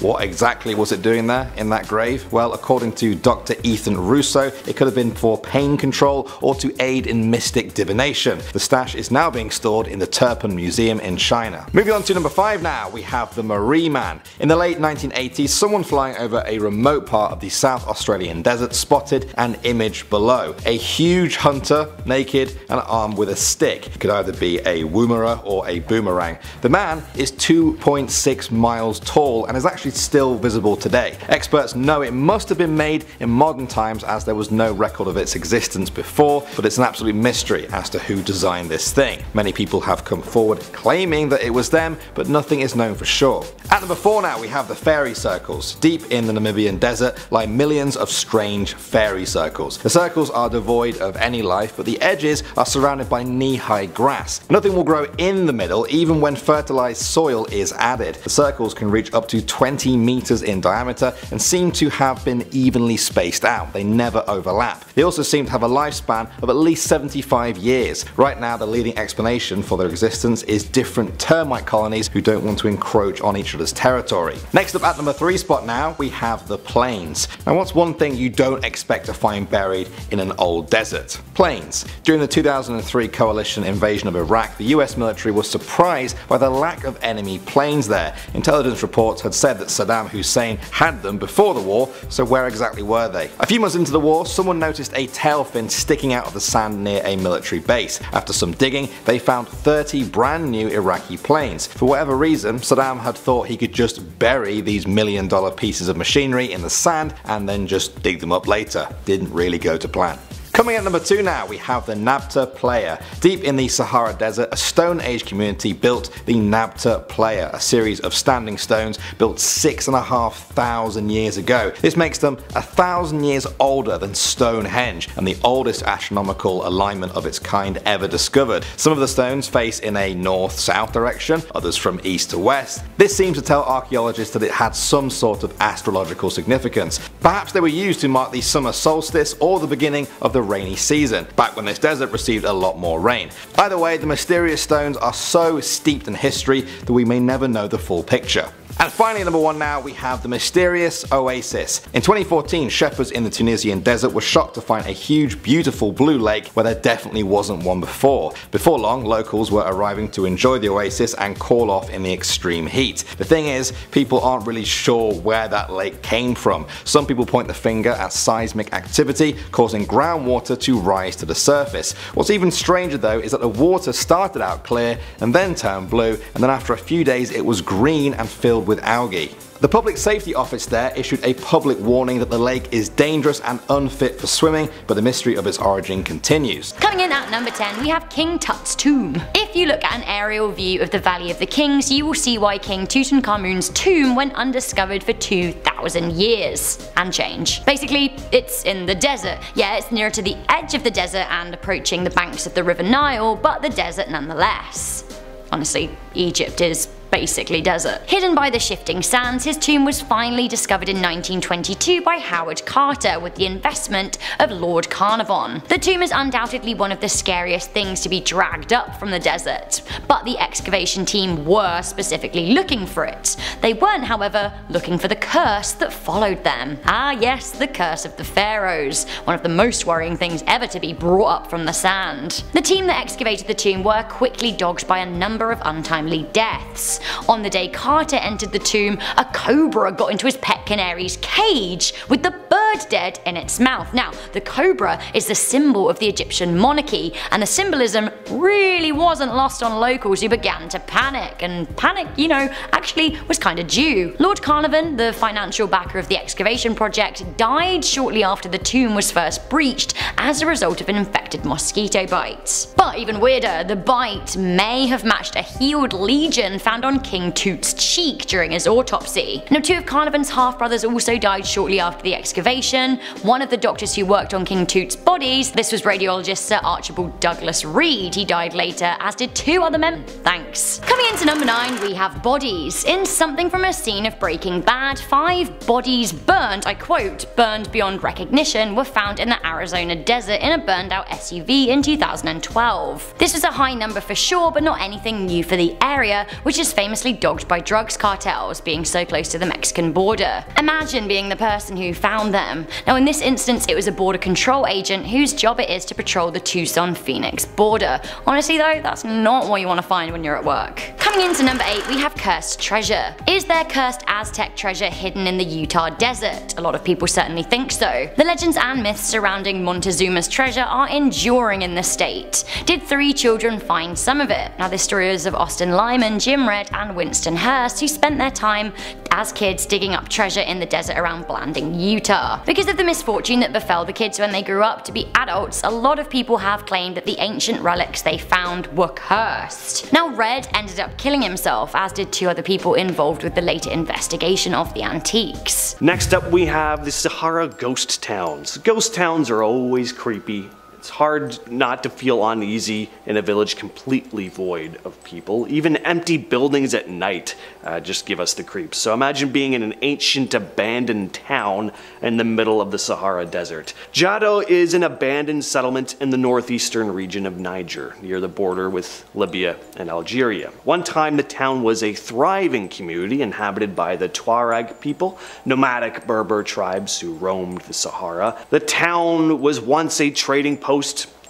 What exactly was it doing there in that grave? Well, according to Dr. Ethan Russo, it could have been for pain control or to aid in mystic divination. The stash is now being stored in the Turpan Museum in China. Moving on to number 5 now, we have the Marree Man. In the late 1980s, someone flying over a remote part of the South Australian desert spotted an image below. A huge hunter, naked and armed with a stick. It could either be a woomera or a boomerang. The man is 2.6 miles tall and is actually still visible today. Experts know it must have been made in modern times as there was no record of its existence before, but it's an absolute mystery as to who designed this thing. Many people have come forward claiming that it was them, but nothing is known for sure. At number 4 now we have the fairy circles. Deep in the Namibian desert lie millions of strange fairy circles. The circles are devoid of any life, but the edges are surrounded by knee-high grass. Nothing will grow in the middle even when fertilized soil is added. The circles can reach up to 20 meters in diameter and seem to have been evenly spaced out. They never overlap. They also seem to have a lifespan of at least 75 years. Right now the leading explanation for their existence is different termite colonies who don't want to encroach on each other's territory. Next up at number 3 spot now we have the plains. Now what's one thing you don't expect to find buried in an old desert? Plains. During the 2003 coalition invasion of Iraq, the US military was surprised by the lack of enemy planes there. Intelligence reports had said that Saddam Hussein had them before the war, so where exactly were they? A few months into the war, someone noticed a tail fin sticking out of the sand near a military base. After some digging, they found 30 brand new Iraqi planes. For whatever reason, Saddam had thought he could just bury these million dollar pieces of machinery in the sand and then just dig them up later. Didn't really go to plan. Coming at number 2 now, we have the Nabta Playa. Deep in the Sahara Desert, a Stone Age community built the Nabta Playa, a series of standing stones built 6,500 years ago. This makes them a thousand years older than Stonehenge and the oldest astronomical alignment of its kind ever discovered. Some of the stones face in a north-south direction, others from east to west. This seems to tell archaeologists that it had some sort of astrological significance. Perhaps they were used to mark the summer solstice or the beginning of the rainy season, back when this desert received a lot more rain. Either way, the mysterious stones are so steeped in history that we may never know the full picture. And finally number one now we have the mysterious oasis. In 2014 shepherds in the Tunisian desert were shocked to find a huge beautiful blue lake where there definitely wasn't one before. Before long locals were arriving to enjoy the oasis and cool off in the extreme heat. The thing is people aren't really sure where that lake came from. Some people point the finger at seismic activity causing groundwater to rise to the surface. What's even stranger though is that the water started out clear and then turned blue and then after a few days it was green and filled with algae. The Public Safety Office there issued a public warning that the lake is dangerous and unfit for swimming, but the mystery of its origin continues. Coming in at number 10 we have King Tut's tomb. If you look at an aerial view of the Valley of the Kings you will see why King Tutankhamun's tomb went undiscovered for 2000 years and change. Basically it's in the desert. Yeah it's nearer to the edge of the desert and approaching the banks of the River Nile but the desert nonetheless. Honestly, Egypt is basically desert. Hidden by the shifting sands, his tomb was finally discovered in 1922 by Howard Carter with the investment of Lord Carnarvon. The tomb is undoubtedly one of the scariest things to be dragged up from the desert, but the excavation team were specifically looking for it. They weren't however looking for the curse that followed them. Ah yes, the curse of the pharaohs, one of the most worrying things ever to be brought up from the sand. The team that excavated the tomb were quickly dogged by a number of untimely deaths. On the day Carter entered the tomb, a cobra got into his pet canary's cage with the bird dead in its mouth. Now, the cobra is the symbol of the Egyptian monarchy, and the symbolism really wasn't lost on locals who began to panic, and panic, you know, actually was kinda due. Lord Carnarvon, the financial backer of the excavation project, died shortly after the tomb was first breached as a result of an infected mosquito bite. But even weirder, the bite may have matched a healed legion found on King Tut's cheek during his autopsy. Now two of Carnarvon's half-brothers also died shortly after the excavation. One of the doctors who worked on King Tut's bodies, this was radiologist Sir Archibald Douglas Reid, he died later, as did two other men. Thanks. Coming into number 9 we have bodies. In something from a scene of Breaking Bad, five bodies burned, I quote, burned beyond recognition were found in the Arizona desert in a burned out SUV in 2012. This was a high number for sure but not anything new for the area, which is famously dogged by drugs cartels being so close to the Mexican border. Imagine being the person who found them. Now in this instance it was a border control agent whose job it is to patrol the Tucson-Phoenix border. Honestly though, that's not what you want to find when you're at work. Coming into number 8 we have cursed treasure. Is there cursed Aztec treasure hidden in the Utah desert? A lot of people certainly think so. The legends and myths surrounding Montezuma's treasure are enduring in the state. Did three children find some of it? Now this story is of Austin Lyman, Jim Redd and Winston Hurst who spent their time as kids digging up treasure in the desert around Blanding, Utah. Because of the misfortune that befell the kids when they grew up to be adults, a lot of people have claimed that the ancient relics they found were cursed. Now Redd ended up killing himself, as did two other people involved with the later investigation of the antiques. Next up we have the Sahara ghost towns. Ghost towns are always creepy It's hard not to feel uneasy in a village completely void of people. Even empty buildings at night uh, just give us the creeps. So imagine being in an ancient abandoned town in the middle of the Sahara Desert. Djado is an abandoned settlement in the northeastern region of Niger, near the border with Libya and Algeria. One time the town was a thriving community inhabited by the Tuareg people, nomadic Berber tribes who roamed the Sahara. The town was once a trading post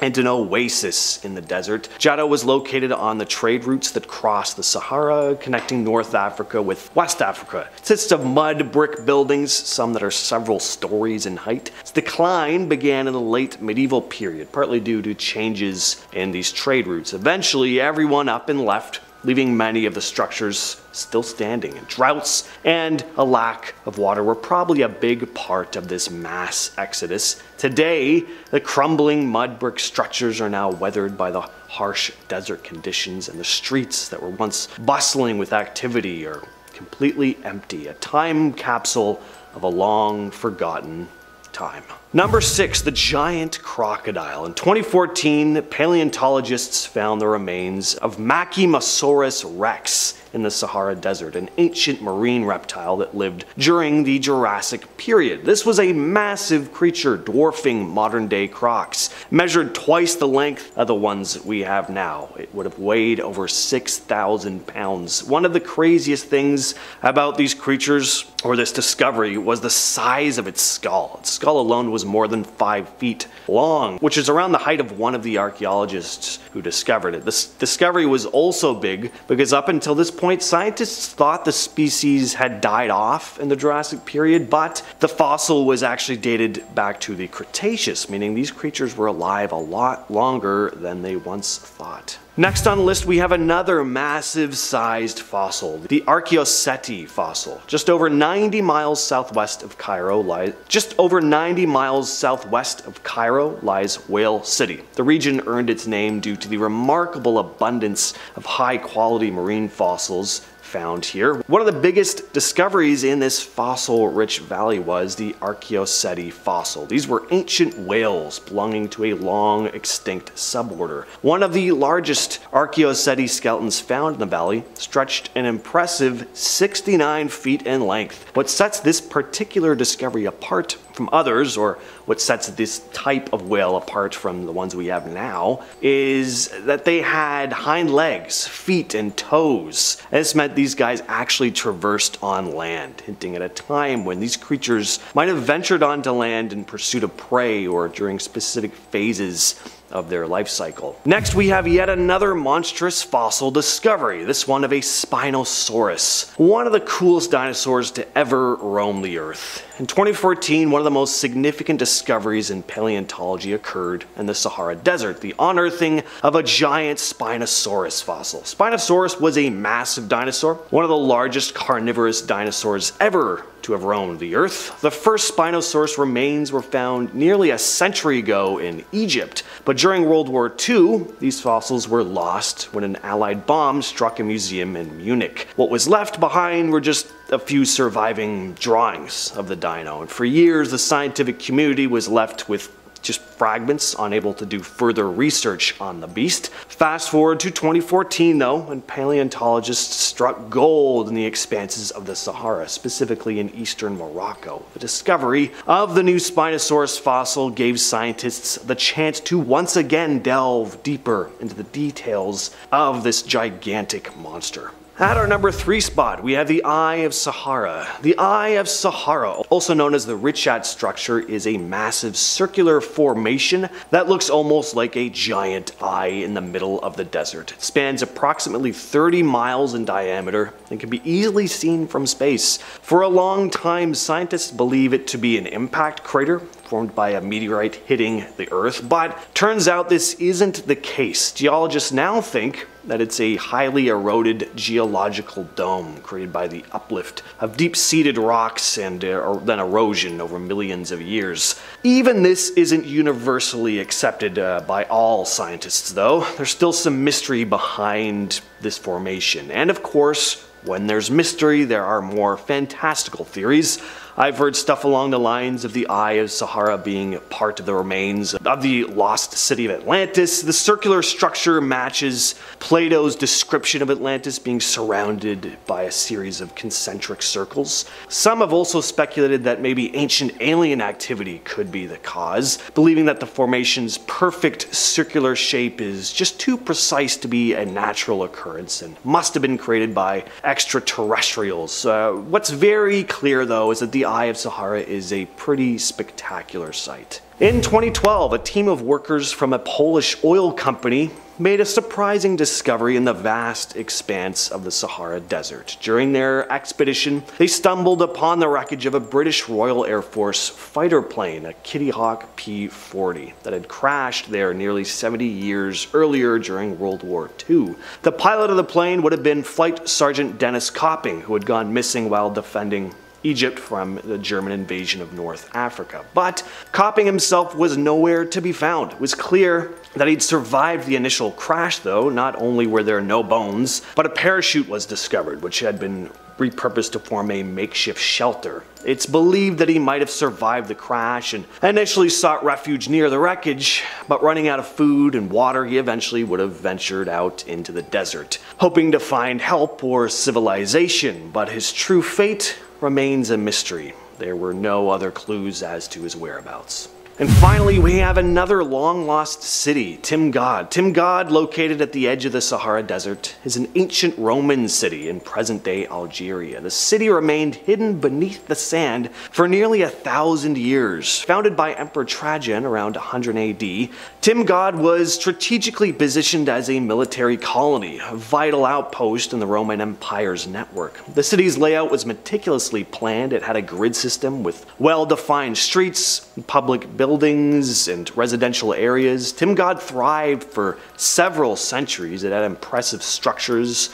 and an oasis in the desert. Djado was located on the trade routes that cross the Sahara, connecting North Africa with West Africa. It consists of mud brick buildings, some that are several stories in height. Its decline began in the late medieval period, partly due to changes in these trade routes. Eventually, everyone up and left leaving many of the structures still standing. And droughts and a lack of water were probably a big part of this mass exodus. Today, the crumbling mud brick structures are now weathered by the harsh desert conditions, and the streets that were once bustling with activity are completely empty. A time capsule of a long forgotten time. Number six, the giant crocodile. In 2014, paleontologists found the remains of Machimosaurus rex in the Sahara Desert, an ancient marine reptile that lived during the Jurassic period. This was a massive creature dwarfing modern day crocs, measured twice the length of the ones we have now. It would have weighed over 6,000 pounds. One of the craziest things about these creatures, or this discovery, was the size of its skull. Its skull alone was more than 5 feet long, which is around the height of one of the archaeologists who discovered it. This discovery was also big because up until this point, scientists thought the species had died off in the Jurassic period, but the fossil was actually dated back to the Cretaceous, meaning these creatures were alive a lot longer than they once thought. Next on the list, we have another massive sized fossil, the Archaeoceti fossil. Just over 90 miles southwest of Cairo lies, just over 90 miles southwest of Cairo lies Whale City. The region earned its name due to the remarkable abundance of high quality marine fossils found here. One of the biggest discoveries in this fossil-rich valley was the Archaeoceti fossil. These were ancient whales belonging to a long extinct suborder. One of the largest Archaeoceti skeletons found in the valley stretched an impressive 69 feet in length. What sets this particular discovery apart from others, or what sets this type of whale apart from the ones we have now, is that they had hind legs, feet, and toes. And this meant these guys actually traversed on land, hinting at a time when these creatures might have ventured onto land in pursuit of prey or during specific phases of their life cycle. Next, we have yet another monstrous fossil discovery, this one of a Spinosaurus, one of the coolest dinosaurs to ever roam the earth. In 2014, one of the most significant discoveries in paleontology occurred in the Sahara Desert, the unearthing of a giant Spinosaurus fossil. Spinosaurus was a massive dinosaur, one of the largest carnivorous dinosaurs ever to have roamed the earth. The first Spinosaurus remains were found nearly a century ago in Egypt, but during World War II, these fossils were lost when an Allied bomb struck a museum in Munich. What was left behind were just a few surviving drawings of the dino, and for years the scientific community was left with just fragments, unable to do further research on the beast. Fast forward to 2014 though, when paleontologists struck gold in the expanses of the Sahara, specifically in eastern Morocco. The discovery of the new Spinosaurus fossil gave scientists the chance to once again delve deeper into the details of this gigantic monster. At our number three spot, we have the Eye of Sahara. The Eye of Sahara, also known as the Richat structure, is a massive circular formation that looks almost like a giant eye in the middle of the desert. It spans approximately 30 miles in diameter and can be easily seen from space. For a long time, scientists believe it to be an impact crater formed by a meteorite hitting the Earth, but turns out this isn't the case. Geologists now think that it's a highly eroded geological dome created by the uplift of deep-seated rocks and uh, then erosion over millions of years. Even this isn't universally accepted uh, by all scientists though. There's still some mystery behind this formation. And of course, when there's mystery, there are more fantastical theories. I've heard stuff along the lines of the Eye of Sahara being part of the remains of the lost city of Atlantis. The circular structure matches Plato's description of Atlantis being surrounded by a series of concentric circles. Some have also speculated that maybe ancient alien activity could be the cause, believing that the formation's perfect circular shape is just too precise to be a natural occurrence and must have been created by extraterrestrials. Uh, what's very clear though is that the Eye of Sahara is a pretty spectacular sight. In 2012, a team of workers from a Polish oil company made a surprising discovery in the vast expanse of the Sahara Desert. During their expedition, they stumbled upon the wreckage of a British Royal Air Force fighter plane, a Kitty Hawk P-40, that had crashed there nearly 70 years earlier during World War II. The pilot of the plane would have been Flight Sergeant Dennis Copping, who had gone missing while defending Egypt from the German invasion of North Africa. But Copping himself was nowhere to be found. It was clear that he'd survived the initial crash, though. Not only were there no bones, but a parachute was discovered, which had been repurposed to form a makeshift shelter. It's believed that he might have survived the crash and initially sought refuge near the wreckage, but running out of food and water, he eventually would have ventured out into the desert, hoping to find help or civilization, but his true fate remains a mystery. There were no other clues as to his whereabouts. And finally, we have another long lost city, Timgad. Timgad, located at the edge of the Sahara Desert, is an ancient Roman city in present day Algeria. The city remained hidden beneath the sand for nearly a thousand years. Founded by Emperor Trajan around 100 AD, Timgad was strategically positioned as a military colony, a vital outpost in the Roman Empire's network. The city's layout was meticulously planned. It had a grid system with well defined streets, public buildings buildings and residential areas. Timgad thrived for several centuries. It had impressive structures,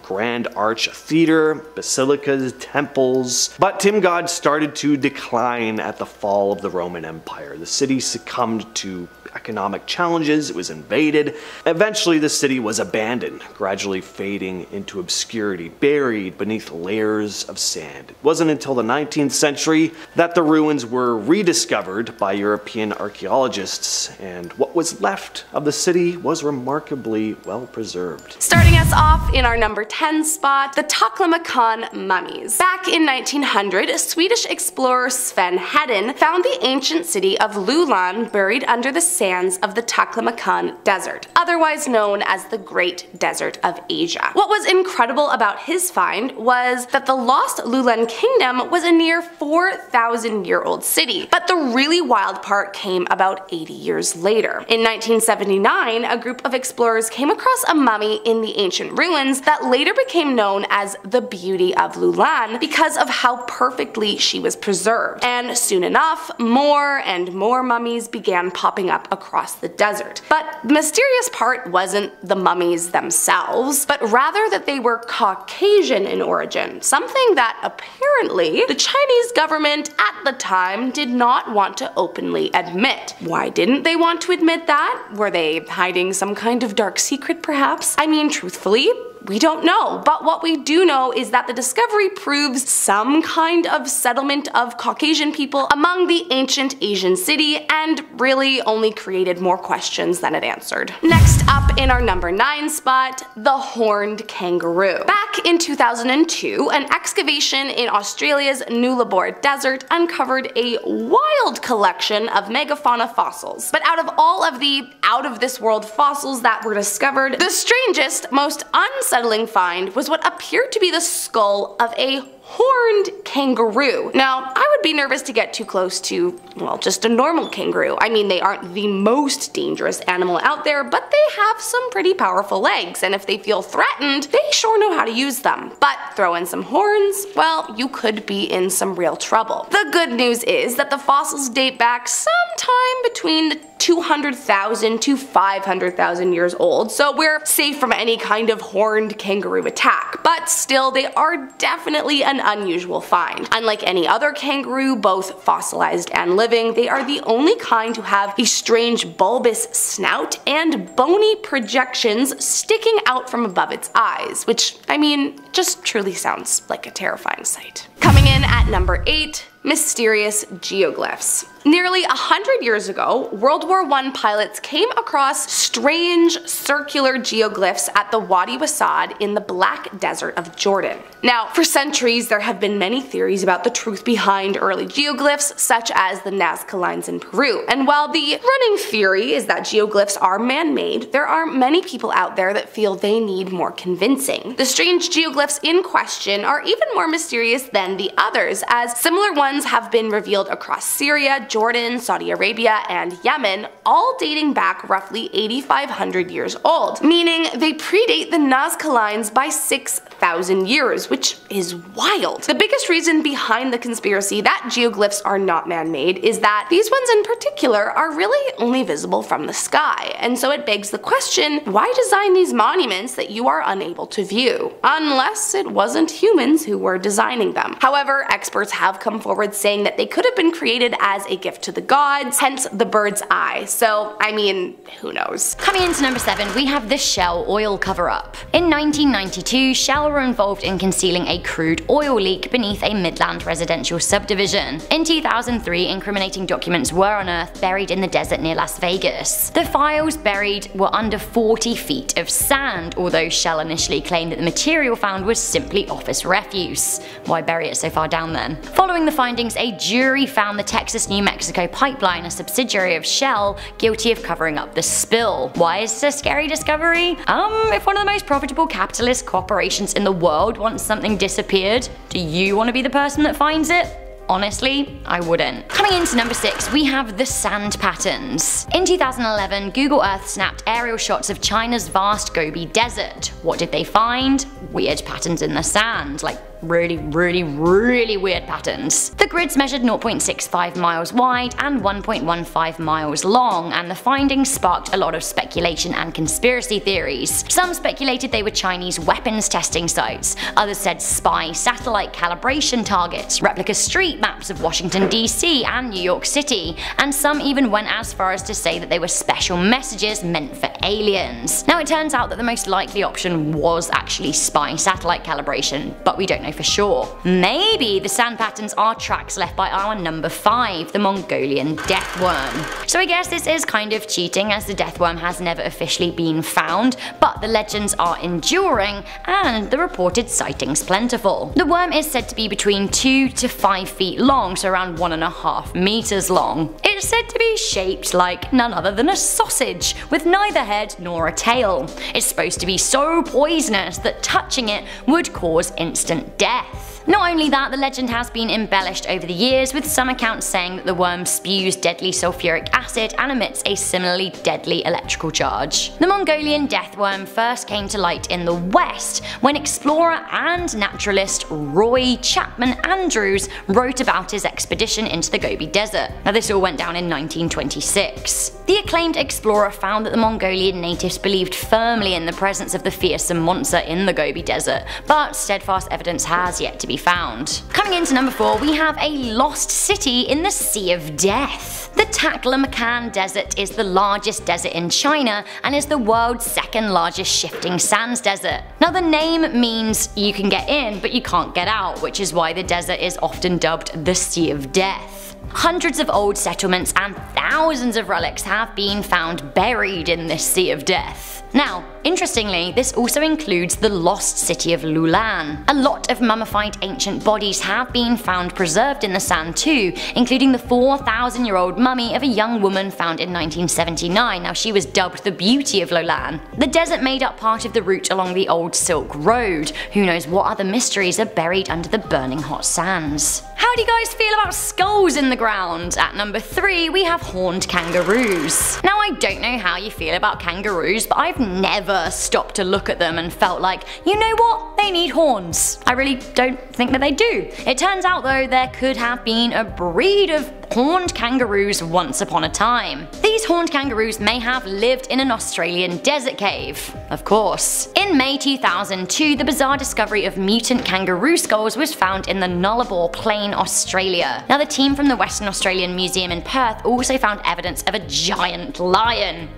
grand arch theater, basilicas, temples. But Timgad started to decline at the fall of the Roman Empire. The city succumbed to economic challenges, it was invaded. Eventually, the city was abandoned, gradually fading into obscurity, buried beneath layers of sand. It wasn't until the 19th century that the ruins were rediscovered by European archaeologists, and what was left of the city was remarkably well preserved. Starting us off in our number 10 spot, the Taklamakan mummies. Back in 1900, Swedish explorer Sven Hedin found the ancient city of Loulan buried under the sands of the Taklamakan Desert, otherwise known as the Great Desert of Asia. What was incredible about his find was that the lost Loulan kingdom was a near 4,000 year old city, but the really wild part came about 80 years later. In 1979, a group of explorers came across a mummy in the ancient ruins that later became known as the Beauty of Loulan because of how perfectly she was preserved. And soon enough, more and more mummies began popping up across the desert. But the mysterious part wasn't the mummies themselves, but rather that they were Caucasian in origin, something that apparently the Chinese government at the time did not want to openly admit. Why didn't they want to admit that? Were they hiding some kind of dark secret perhaps? I mean, truthfully, we don't know, but what we do know is that the discovery proves some kind of settlement of Caucasian people among the ancient Asian city and really only created more questions than it answered. Next up in our number 9 spot, the horned kangaroo. Back in 2002, an excavation in Australia's Nullarbor Desert uncovered a wild collection of megafauna fossils. But out of all of the out of this world fossils that were discovered, the strangest, most unsettling unsettling find was what appeared to be the skull of a horned kangaroo. Now, I would be nervous to get too close to, well, just a normal kangaroo. I mean, they aren't the most dangerous animal out there, but they have some pretty powerful legs, and if they feel threatened, they sure know how to use them. But throw in some horns, well, you could be in some real trouble. The good news is that the fossils date back sometime between the 200,000 to 500,000 years old, so we're safe from any kind of horned kangaroo attack. But still, they are definitely an unusual find. Unlike any other kangaroo, both fossilized and living, they are the only kind to have a strange bulbous snout and bony projections sticking out from above its eyes, which, I mean, just truly sounds like a terrifying sight. Coming in at number 8, mysterious geoglyphs. Nearly a hundred years ago, World War I pilots came across strange circular geoglyphs at the Wadi Wasad in the Black Desert of Jordan. Now, for centuries, there have been many theories about the truth behind early geoglyphs, such as the Nazca lines in Peru. And while the running theory is that geoglyphs are man-made, there are many people out there that feel they need more convincing. The strange geoglyphs in question are even more mysterious than the others, as similar ones have been revealed across Syria, Jordan, Saudi Arabia, and Yemen, all dating back roughly 8,500 years old, meaning they predate the Nazca lines by 6,000 years, which is wild. The biggest reason behind the conspiracy that geoglyphs are not man-made is that these ones in particular are really only visible from the sky, and so it begs the question, why design these monuments that you are unable to view? Unless it wasn't humans who were designing them. However, experts have come forward saying that they could have been created as a gift to the gods, hence the bird's eye. So, I mean, who knows? Coming into number 7, we have the Shell oil cover-up. In 1992, Shell were involved in concealing a crude oil leak beneath a Midland residential subdivision. In 2003, incriminating documents were unearthed buried in the desert near Las Vegas. The files buried were under 40 feet of sand, although Shell initially claimed that the material found was simply office refuse. Why bury it so far down then? Following the findings, a jury found the Texas New Mexico Mexico Pipeline, a subsidiary of Shell, guilty of covering up the spill. Why is this a scary discovery? Um, if one of the most profitable capitalist corporations in the world wants something disappeared, do you want to be the person that finds it? Honestly, I wouldn't. Coming into number 6, we have the sand patterns. In 2011, Google Earth snapped aerial shots of China's vast Gobi Desert. What did they find? Weird patterns in the sand, like really, really, really weird patterns. The grids measured 0.65 miles wide and 1.15 miles long, and the findings sparked a lot of speculation and conspiracy theories. Some speculated they were Chinese weapons testing sites, others said spy satellite calibration targets, replica street maps of Washington DC and New York City, and some even went as far as to say that they were special messages meant for aliens. Now it turns out that the most likely option was actually spy satellite calibration, but we don't know for sure. Maybe the sand patterns are tracks left by our number 5, the Mongolian death worm. So I guess this is kind of cheating as the death worm has never officially been found, but the legends are enduring and the reported sightings plentiful. The worm is said to be between 2 to 5 feet long, so around 1.5 meters long. It's said to be shaped like none other than a sausage, with neither head nor a tail. It's supposed to be so poisonous that touching it would cause instant death. Not only that, the legend has been embellished over the years, with some accounts saying that the worm spews deadly sulfuric acid and emits a similarly deadly electrical charge. The Mongolian death worm first came to light in the West when explorer and naturalist Roy Chapman Andrews wrote about his expedition into the Gobi Desert. Now this all went down in 1926. The acclaimed explorer found that the Mongolian natives believed firmly in the presence of the fearsome monster in the Gobi Desert, but steadfast evidence has yet to be found. Coming into number 4 we have a lost city in the Sea of Death. The Taklamakan Desert is the largest desert in China and is the world's second largest shifting sands desert. Now the name means you can get in but you can't get out, which is why the desert is often dubbed the Sea of Death. Hundreds of old settlements and thousands of relics have been found buried in this Sea of Death. Now, interestingly, this also includes the lost city of Loulan. A lot of mummified ancient bodies have been found preserved in the sand too, including the 4,000 year old mummy of a young woman found in 1979. Now she was dubbed the beauty of Loulan. The desert made up part of the route along the old Silk Road. Who knows what other mysteries are buried under the burning hot sands. How do you guys feel about skulls in the ground? At number 3 we have horned kangaroos. Now I don't know how you feel about kangaroos, but I've never stopped to look at them and felt like, you know what, they need horns. I really don't think that they do. It turns out though there could have been a breed of horned kangaroos once upon a time. These horned kangaroos may have lived in an Australian desert cave. Of course. In May 2002, the bizarre discovery of mutant kangaroo skulls was found in the Nullarbor Plain, Australia. Now the team from the Western Australian Museum in Perth also found evidence of a giant lion.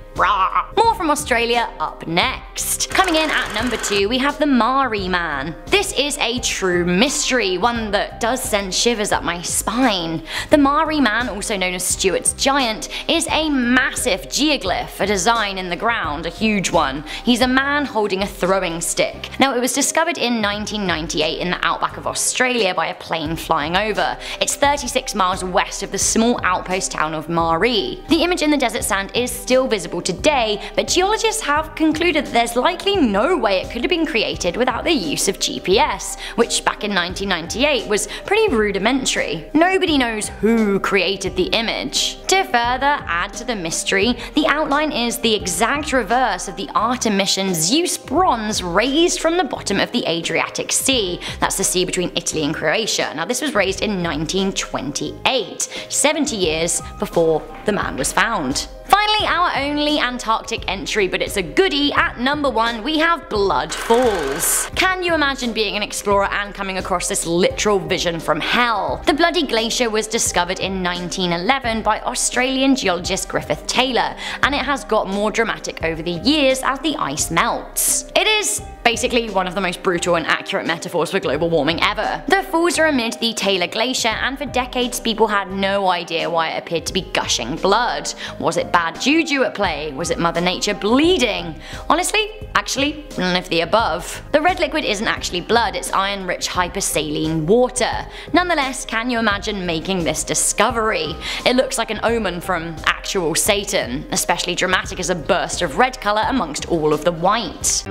More from Australia up next. Coming in at number 2 we have the Marree Man. This is a true mystery, one that does send shivers up my spine. The Marree Man, also known as Stuart's Giant, is a massive geoglyph, a design in the ground, a huge one. He's a man holding a throwing stick. Now it was discovered in 1998 in the outback of Australia by a plane flying over. It's 36 miles west of the small outpost town of Marree. The image in the desert sand is still visible today, but geologists have concluded that there's likely no way it could have been created without the use of GPS, which back in 1998 was pretty rudimentary. Nobody knows who created the image. To further add to the mystery, the outline is the exact reverse of the Artemision Zeus bronze raised from the bottom of the Adriatic Sea. That's the sea between Italy and Croatia. Now this was raised in 1928, 70 years before the man was found. Finally, our only Antarctic entry, but it's a goodie, at number 1 we have Blood Falls. Can you imagine being an explorer and coming across this literal vision from hell? The Bloody Glacier was discovered in 1911 by Australian geologist Griffith Taylor, and it has got more dramatic over the years as the ice melts. It is basically one of the most brutal and accurate metaphors for global warming ever. The falls are amid the Taylor Glacier and for decades people had no idea why it appeared to be gushing blood. Was it bad juju at play? Was it Mother Nature bleeding? Honestly, actually, none of the above. The red liquid isn't actually blood, it's iron-rich hypersaline water. Nonetheless, can you imagine making this discovery? It looks like an omen from actual Satan, especially dramatic as a burst of red colour amongst all of the white.